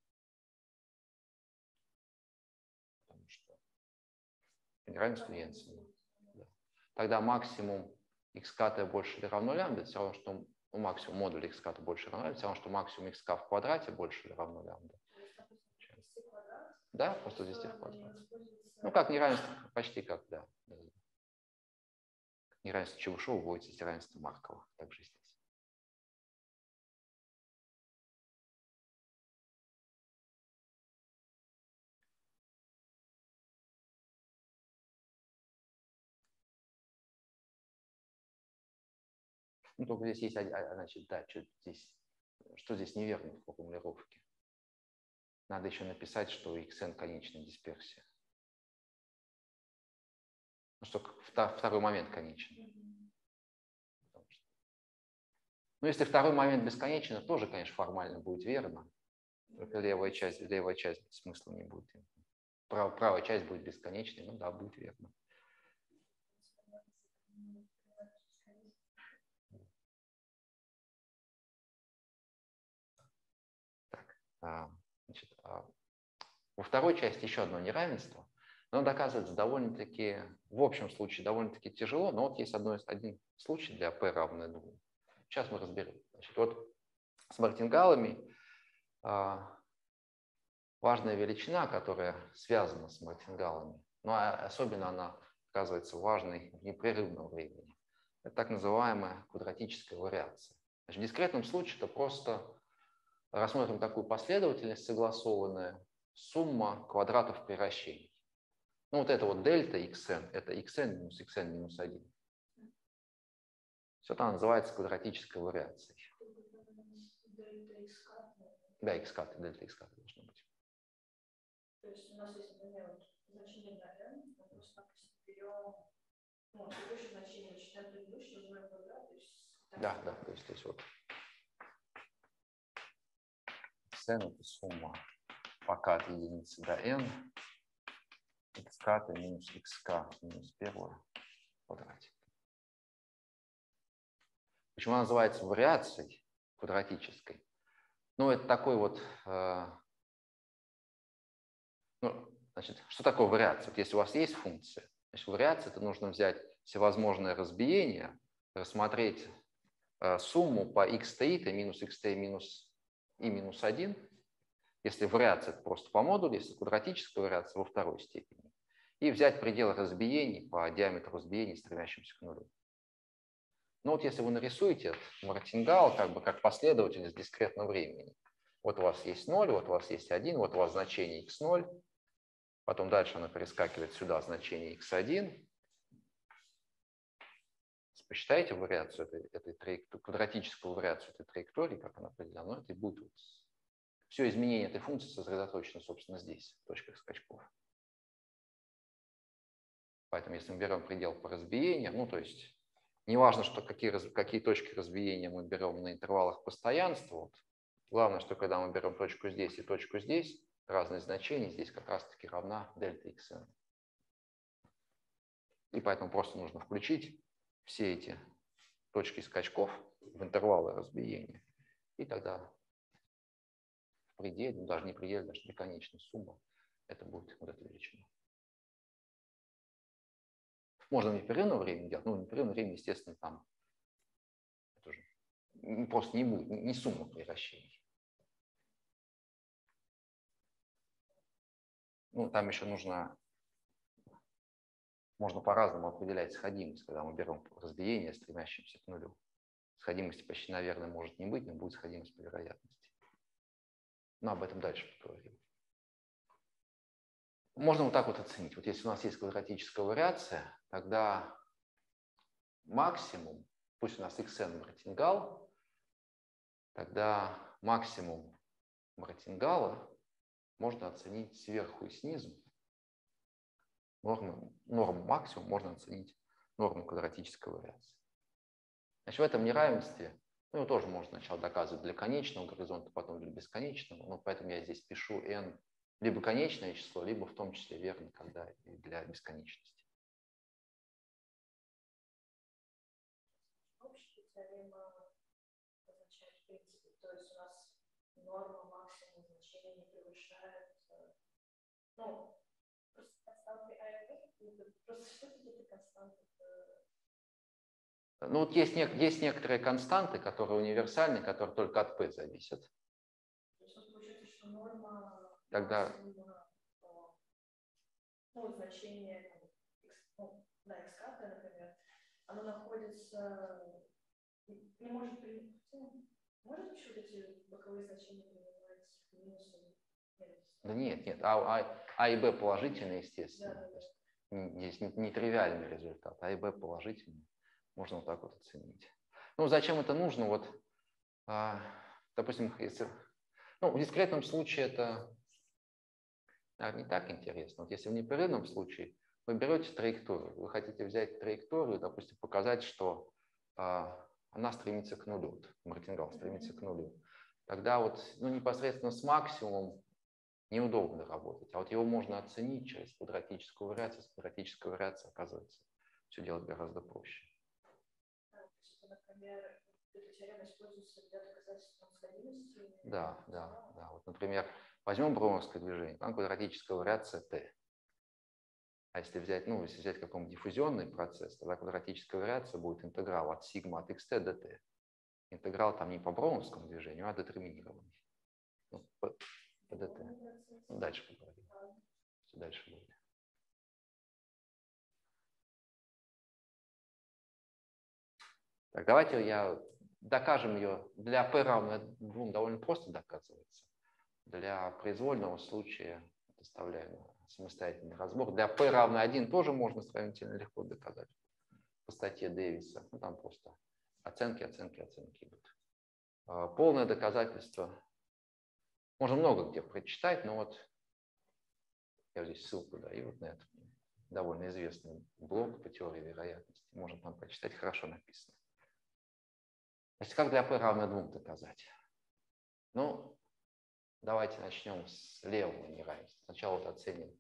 Потому что неравенство Йенсена. Да. Тогда максимум x ката больше или равно лямбда, все равно, что ну, максимум модуль x ката больше или равно лямбда, все равно, что максимум x в квадрате больше или равно лямбда. Да, просто здесь в квадрате. Ну, как неравенство, почти как, да. Неравенство Чебушева вводится из неравенства Маркова. Также здесь. Ну, только здесь есть, значит, да, что здесь, что здесь неверно в формулировке. Надо еще написать, что xn конечная дисперсия. Ну, что второй момент конечен. Ну, если второй момент бесконечен, тоже, конечно, формально будет верно. Только левая часть, левая часть смысла не будет. Прав, правая часть будет бесконечной, ну да, будет верно. Так, а, во второй части еще одно неравенство. но доказывается довольно-таки, в общем случае, довольно-таки тяжело, но вот есть одно, один случай для p равное 2. Сейчас мы разберем. Значит, вот с мартингалами а, важная величина, которая связана с мартингалами, но ну, особенно она оказывается важной в непрерывном времени. Это так называемая квадратическая вариация. Значит, в дискретном случае это просто рассмотрим такую последовательность согласованная, сумма квадратов превращений. Ну вот это вот дельта xn, это xn минус xn минус 1. Все это называется квадратической вариацией. Да, x кат, дельта x кат должно быть. То есть у нас есть, например, значение на n, мы просто берем, ну, выше значение, считаем предыдущее, называем квадрат, то есть... Да, да, то есть здесь вот xn это сумма пока от единицы до n, xk минус xk минус первое в квадрате. Почему она называется вариацией квадратической? Ну, это такой вот... Э, ну, значит, что такое вариация? Вот если у вас есть функция, значит, вариация, это нужно взять всевозможные разбиения, рассмотреть э, сумму по xt минус xt минус и минус 1, если вариация это просто по модулю, если квадратическая вариация во второй степени, и взять пределы разбиений по диаметру разбиений, стремящимся к нулю. Ну вот если вы нарисуете мартингал как бы как последовательность дискретного времени, вот у вас есть 0, вот у вас есть 1, вот у вас значение x0, потом дальше она перескакивает сюда, значение x1. Посчитайте вариацию этой, этой квадратическую вариацию этой траектории, как она определена, ну, это и будет все изменение этой функции сосредоточено, собственно, здесь, в точках скачков. Поэтому если мы берем предел по разбиению, ну, то есть Неважно, что какие, какие точки разбиения мы берем на интервалах постоянства. Вот. Главное, что когда мы берем точку здесь и точку здесь, разные значения здесь как раз-таки равна дельта xn. И поэтому просто нужно включить все эти точки скачков в интервалы разбиения. И тогда пределе, ну даже не пределе, даже бесконечная сумма, это будет вот эта величина. Можно в непрерывное время делать, но в время, естественно, там это уже просто не будет, не сумма превращений. Ну, там еще нужно, можно по-разному определять сходимость, когда мы берем разбиение, стремящимся к нулю. Сходимости почти, наверное, может не быть, но будет сходимость по вероятности. Но об этом дальше поговорим. Можно вот так вот оценить. Вот если у нас есть квадратическая вариация, тогда максимум, пусть у нас xn мартингал, тогда максимум мартингала можно оценить сверху и снизу. Норму, норму максимум можно оценить норму квадратической вариации. Значит, в этом неравенстве, ну, его тоже можно сначала доказывать для конечного горизонта, потом для бесконечного, но поэтому я здесь пишу n либо конечное число, либо в том числе верно, когда и для бесконечности. Э, ну, просто? Ну, вот есть, есть некоторые константы, которые универсальны, которые только от P зависят. То есть получается, что норма Тогда... Ну, значение ну, на x например, оно находится, не может при... Может еще вот эти боковые значения принимать минусом? Да нет, нет, а, а, а и b положительные, естественно. Да, да, да. Здесь нетривиальный не результат, а и b положительный. Можно вот так вот оценить. Ну, зачем это нужно? Вот, а, допустим, если, ну, в дискретном случае это наверное, не так интересно. Вот если в непрерывном случае вы берете траекторию, вы хотите взять траекторию, допустим, показать, что э, она стремится к нулю, вот, мартингал стремится к нулю, тогда вот ну, непосредственно с максимумом неудобно работать, а вот его можно оценить через квадратическую вариацию. С квадратической вариацией, оказывается, все делать гораздо проще. Да, да, да. Вот, например, Возьмем броуновское движение, там квадратическая вариация t. А если взять, ну, если взять какой-нибудь диффузионный процесс, тогда квадратическая вариация будет интеграл от сигма от xt до t. Интеграл там не по броуновскому движению, а детерминированный. Ну, под, под это. Дальше поговорим. Дальше будет. Так, давайте я докажем ее. Для p равно 2 довольно просто доказывается. Для произвольного случая оставляем самостоятельный разбор. Для p равно 1 тоже можно сравнительно легко доказать по статье Дэвиса. Ну, там просто оценки, оценки, оценки идут. А, полное доказательство. Можно много где прочитать, но вот я здесь ссылку даю вот на этот довольно известный блог по теории вероятности. Можно там прочитать, хорошо написано. Значит, как для p равно 2 доказать? Ну, давайте начнем с левого неравенства. Сначала вот оценим,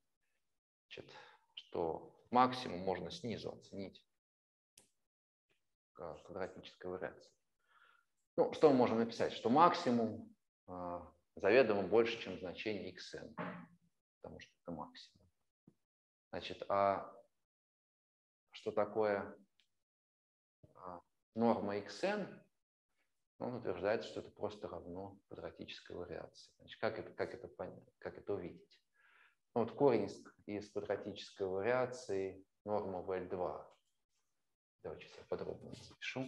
значит, что максимум можно снизу оценить квадратической вариации. Ну, что мы можем написать? Что максимум э, заведомо больше, чем значение xn, потому что это максимум. Значит, а что такое а, норма xn? Он утверждает, что это просто равно квадратической вариации. Значит, как это, как это, понять, как это увидеть? Ну, вот корень из, из квадратической вариации норма в L2. Давайте я подробно запишу.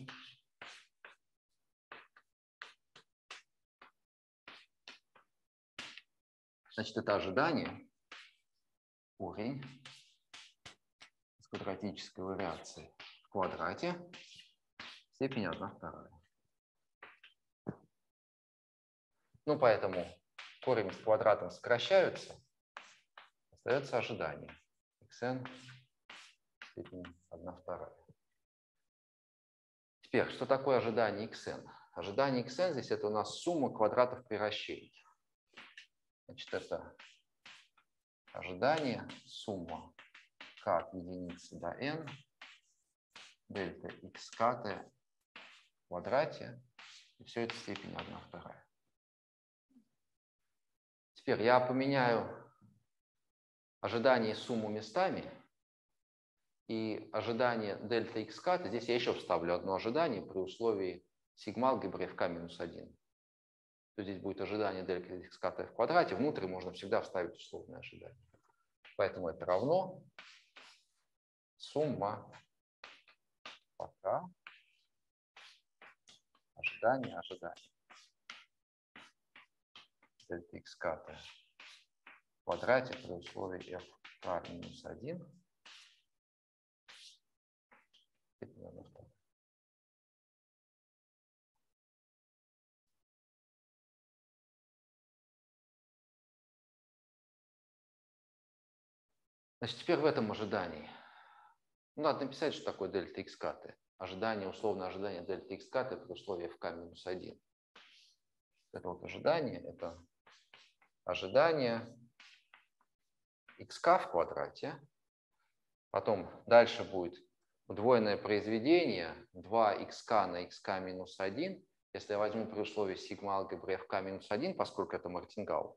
Значит, это ожидание, корень из квадратической вариации в квадрате, степень 1 вторая. Ну, поэтому корень с квадратом сокращаются, остается ожидание. xn степень 1 вторая. Теперь, что такое ожидание xn? Ожидание xn здесь это у нас сумма квадратов приращений. Значит, это ожидание, сумма k от единицы до n, дельта x в квадрате, и все это степень 1 вторая. Теперь я поменяю ожидание сумму местами и ожидание дельта x ката. Здесь я еще вставлю одно ожидание при условии сигма алгебры в k минус 1. То здесь будет ожидание дельта x ката в квадрате. Внутрь можно всегда вставить условное ожидание. Поэтому это равно сумма пока ожидание, ожидание дельта x ката в квадрате при условии f k минус 1. Значит, теперь в этом ожидании. Ну, надо написать, что такое дельта x каты. Ожидание, условное ожидание дельта x каты при условии fk минус 1. Это вот ожидание, это ожидание xk в квадрате. Потом дальше будет удвоенное произведение 2xk на xk минус 1. Если я возьму при условии сигма алгебры fk минус 1, поскольку это мартингау,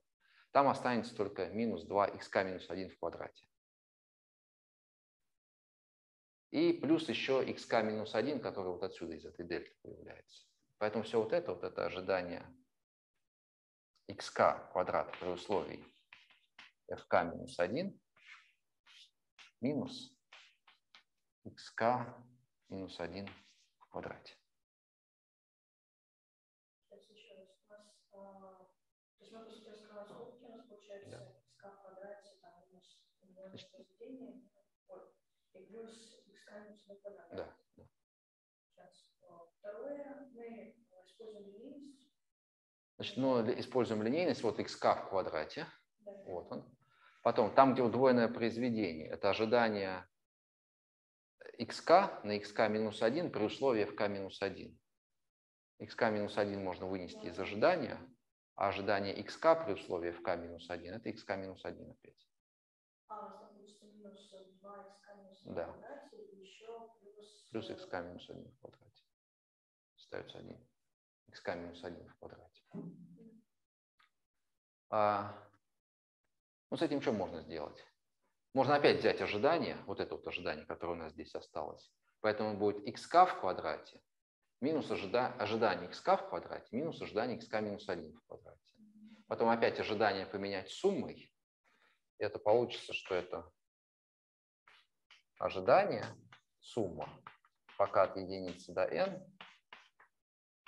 там останется только минус 2xk минус 1 в квадрате. И плюс еще xk минус 1, который вот отсюда из этой дельты появляется. Поэтому все вот это, вот это ожидание xk квадрат при условии fk минус 1 минус xk минус 1 в квадрате. Да. да. Второе, мы используем линейность Значит, ну, используем линейность, вот xk в квадрате. Вот он. Потом, там, где удвоенное произведение, это ожидание xk на xk минус 1 при условии fk минус 1. xk минус 1 можно вынести из ожидания, а ожидание xk при условии fk минус 1 это xk минус 1 опять. А, минус 2 xk минус 1 да. Плюс xk минус 1 в квадрате. Остается 1 xk минус 1 в квадрате. А, ну, с этим что можно сделать? Можно опять взять ожидание, вот это вот ожидание, которое у нас здесь осталось. Поэтому будет xk в квадрате минус ожида, ожидание xk в квадрате минус ожидание xk минус 1 в квадрате. потом опять ожидание поменять суммой, это получится, что это ожидание, сумма, пока от единицы до n,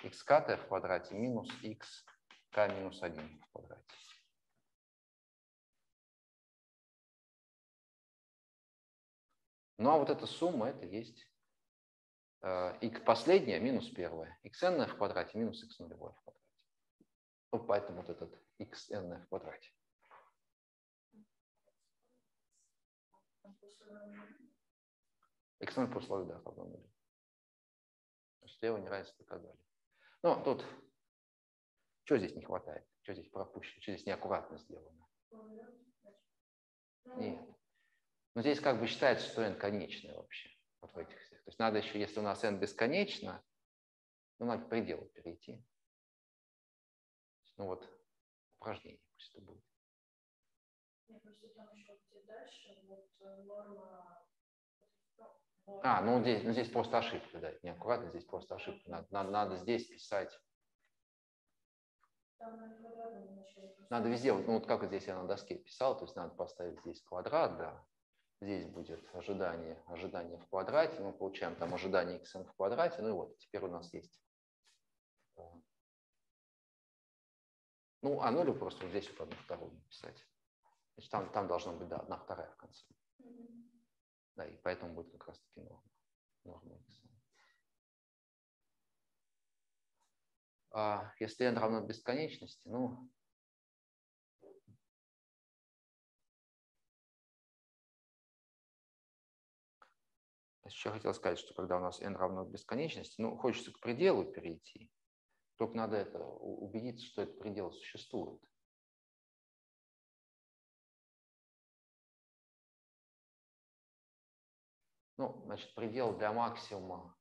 xk в квадрате минус xk минус 1 в квадрате. Ну а вот эта сумма, это есть э, и последняя минус первая. xn в квадрате минус x нулевое в квадрате. Ну, поэтому вот этот xn в квадрате. x0 по условию, да, равно нулю. Слева неравенство и так далее. Ну, тут что здесь не хватает? Что здесь пропущено? Что здесь неаккуратно сделано? Нет. Но здесь как бы считается, что n конечное вообще. Вот в этих всех. То есть надо еще, если у нас n бесконечно, ну, надо к пределу перейти. Ну вот, упражнение пусть это будет. А, ну здесь, ну здесь просто ошибка, да, неаккуратно, здесь просто ошибка. Надо, надо, надо здесь писать. Надо везде, ну вот как здесь я на доске писал, то есть надо поставить здесь квадрат, да, Здесь будет ожидание, ожидание в квадрате. Мы получаем там ожидание xn в квадрате. Ну и вот, теперь у нас есть. Э, ну, а нулю просто вот здесь вот одну вторую написать. Значит, там, там должно быть, да, одна вторая в конце. Да, и поэтому будет как раз-таки норма. Норма. А если n равно бесконечности, ну, Еще хотел сказать, что когда у нас n равно бесконечности, ну, хочется к пределу перейти, только надо это убедиться, что этот предел существует. Ну, значит, предел для максимума.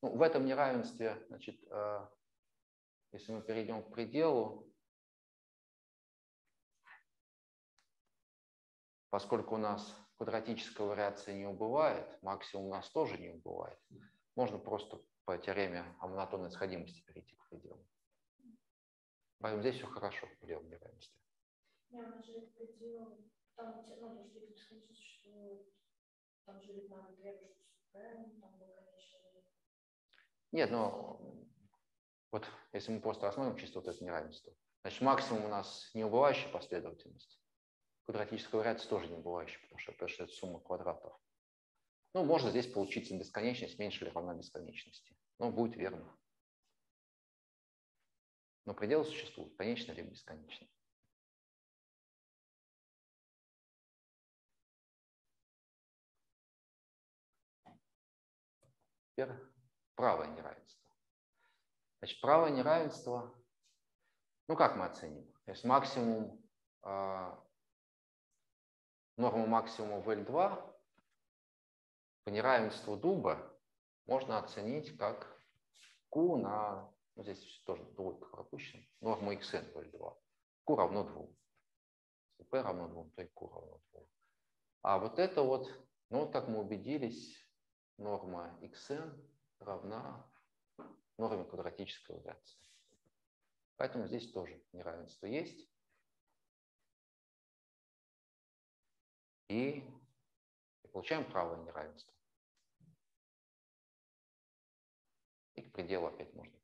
Ну, в этом неравенстве, значит, э, если мы перейдем к пределу, поскольку у нас квадратическая вариация не убывает, максимум у нас тоже не убывает, можно просто по теореме о монотонной сходимости перейти к пределу. Поэтому здесь все хорошо в пределе неравенстве. там, ну, там же видно, там Нет, но вот если мы просто рассмотрим чисто вот это неравенство, значит максимум у нас неубывающая последовательность, квадратическая вариация тоже не бывающая, потому что, потому что это сумма квадратов. Ну, можно здесь получиться бесконечность меньше или равна бесконечности. Ну, будет верно. Но пределы существуют, конечно либо бесконечно. Теперь правое неравенство. Значит, правое неравенство, ну как мы оценим? То есть максимум а, норму максимума в L2 по неравенству дуба можно оценить как Q на, ну, здесь тоже двойка пропущена, норму xn в L2. Q равно 2. Если P равно 2, то и Q равно 2. А вот это вот, ну вот как мы убедились, норма xn равна норме квадратической вариации. Поэтому здесь тоже неравенство есть. и получаем правое неравенство. И к пределу опять можно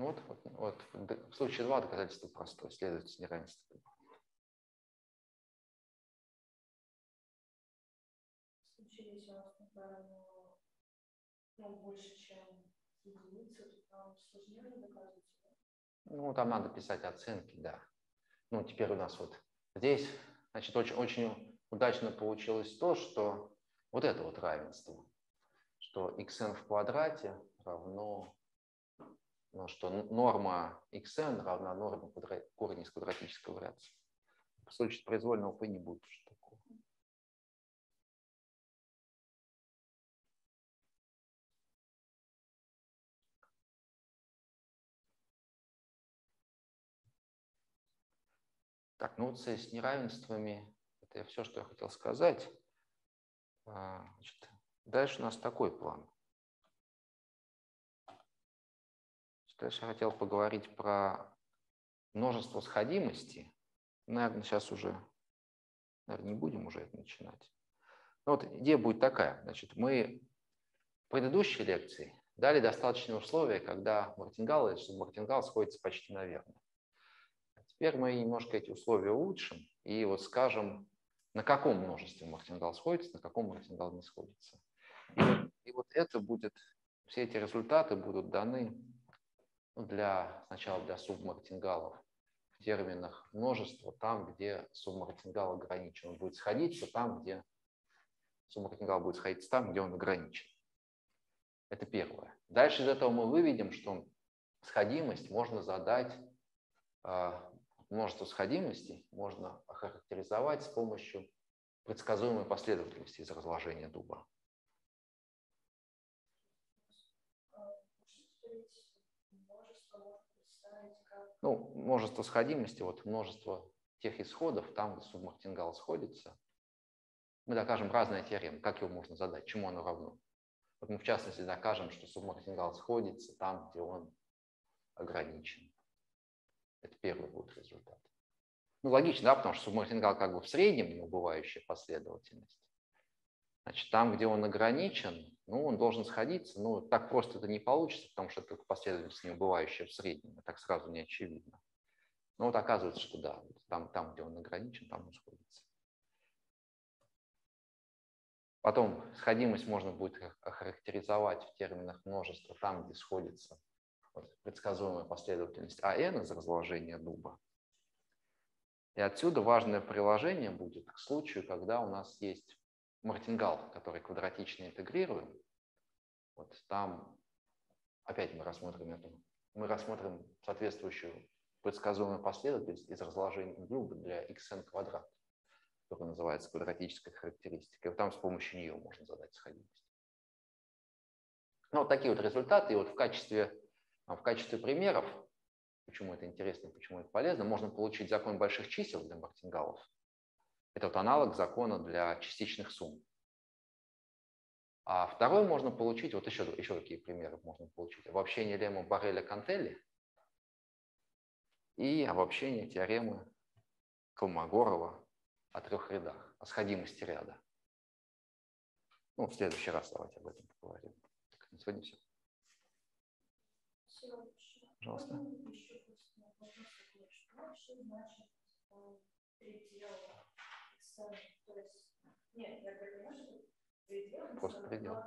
Ну вот, вот, вот в случае 2 доказательство простое, следовательно, неравенство. В больше, чем единица, там сложнее доказывать. Ну, там надо писать оценки, да. Ну, теперь у нас вот здесь, значит, очень, очень удачно получилось то, что вот это вот равенство, что xn в квадрате равно, ну, что норма xn равна норме корня из квадратической вариации. В случае произвольного p не будет уже такого. Так, ну вот с неравенствами Это все, что я хотел сказать. А, значит, дальше у нас такой план. Дальше я хотел поговорить про множество сходимости. Наверное, сейчас уже наверное, не будем уже это начинать. Но вот идея будет такая. Значит, мы в предыдущей лекции дали достаточные условия, когда мартингал и субмартингал сходятся почти наверное. А теперь мы немножко эти условия улучшим и вот скажем, на каком множестве мартингал сходится, на каком мартингал не сходится. И, и вот это будет, все эти результаты будут даны ну, для, сначала для субмартингалов в терминах множества, там, где субмартингал ограничен. Он будет сходиться там, где субмартингал будет сходиться там, где он ограничен. Это первое. Дальше из этого мы выведем, что сходимость можно задать, а, множество сходимостей можно охарактеризовать с помощью предсказуемой последовательности из разложения дуба. Ну, множество сходимости, вот множество тех исходов, там, где субмартингал сходится, мы докажем разные теоремы. Как его можно задать? Чему оно равно? Вот мы, в частности, докажем, что субмартингал сходится там, где он ограничен. Это первый будет результат. Ну, логично, да, потому что субмартингал как бы в среднем неубывающая последовательность. Значит, там, где он ограничен, ну, он должен сходиться. Ну, так просто это не получится, потому что это последовательность не убывающая в среднем. Так сразу не очевидно. Но вот оказывается, что да, там, там где он ограничен, там он сходится. Потом сходимость можно будет охарактеризовать в терминах множества, там, где сходится вот, предсказуемая последовательность АН из разложения дуба. И отсюда важное приложение будет к случаю, когда у нас есть мартингал, который квадратично интегрируем, вот там опять мы рассмотрим эту, мы рассмотрим соответствующую предсказуемую последовательность из разложения дуба для xn квадрат, которая называется квадратической характеристикой. Вот там с помощью нее можно задать сходимость. Ну, вот такие вот результаты. И вот в качестве, в качестве примеров, почему это интересно, почему это полезно, можно получить закон больших чисел для мартингалов. Это вот аналог закона для частичных сумм. А второй можно получить, вот еще, еще какие примеры можно получить. Обобщение лемма Барреля Кантелли и обобщение теоремы Колмогорова о трех рядах, о сходимости ряда. Ну, в следующий раз давайте об этом поговорим. Так, на сегодня все. Пожалуйста. Что значит предел нет, предел.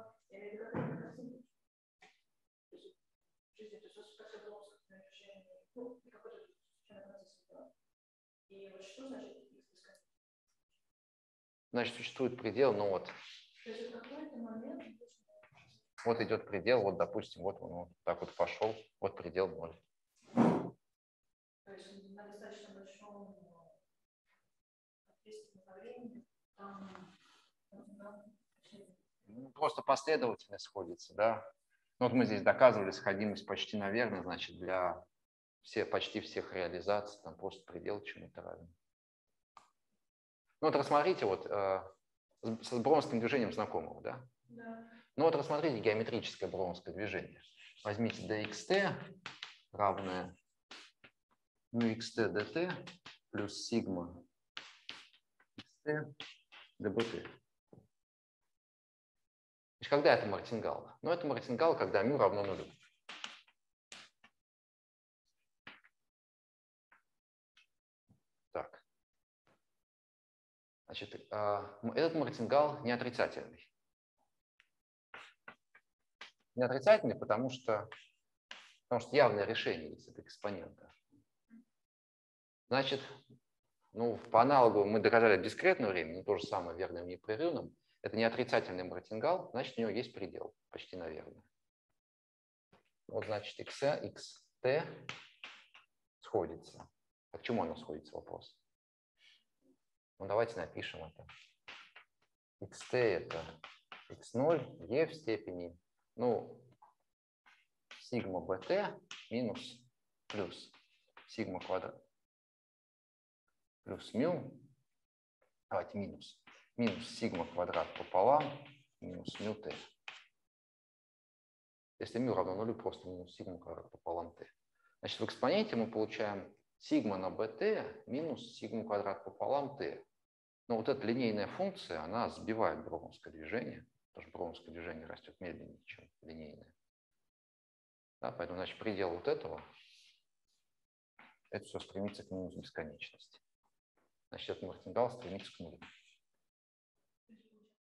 Значит существует предел, но вот. Вот идет предел, вот, допустим, вот он вот так вот пошел, вот предел ноль. То есть на достаточно большом ну, просто последовательно сходится, да. Ну, вот мы здесь доказывали сходимость почти наверное, значит, для все, почти всех реализаций там просто предел чему-то равен. Ну вот рассмотрите вот э, с бронским движением знакомого, да? Да. Ну вот рассмотрите геометрическое бронское движение. Возьмите dxt равное ну xt dt плюс сигма xt dbt. Значит, когда это мартингал? Ну, это мартингал, когда μ равно нулю. Так. Значит, а, этот мартингал не отрицательный. Не отрицательный, потому что, потому что явное решение есть от экспонента. Значит, ну, по аналогу мы доказали дискретное время, но то же самое верным непрерывным. Это не отрицательный мартингал, значит, у него есть предел, почти наверное. Вот, значит, x, xt сходится. А к чему оно сходится, вопрос? Ну, давайте напишем это. xt это x0, e в степени, ну, сигма bt минус плюс сигма квадрат плюс мю Давайте минус. Минус сигма квадрат пополам минус мю t. Если μ равно нулю, просто минус сигма квадрат пополам t. Значит, в экспоненте мы получаем сигма на bt минус сигма квадрат пополам t. Но вот эта линейная функция, она сбивает броуновское движение, потому что броуновское движение растет медленнее, чем линейное. Да, поэтому, значит, предел вот этого, это все стремится к минус бесконечности. Значит, этот мартингал стремится к нулю.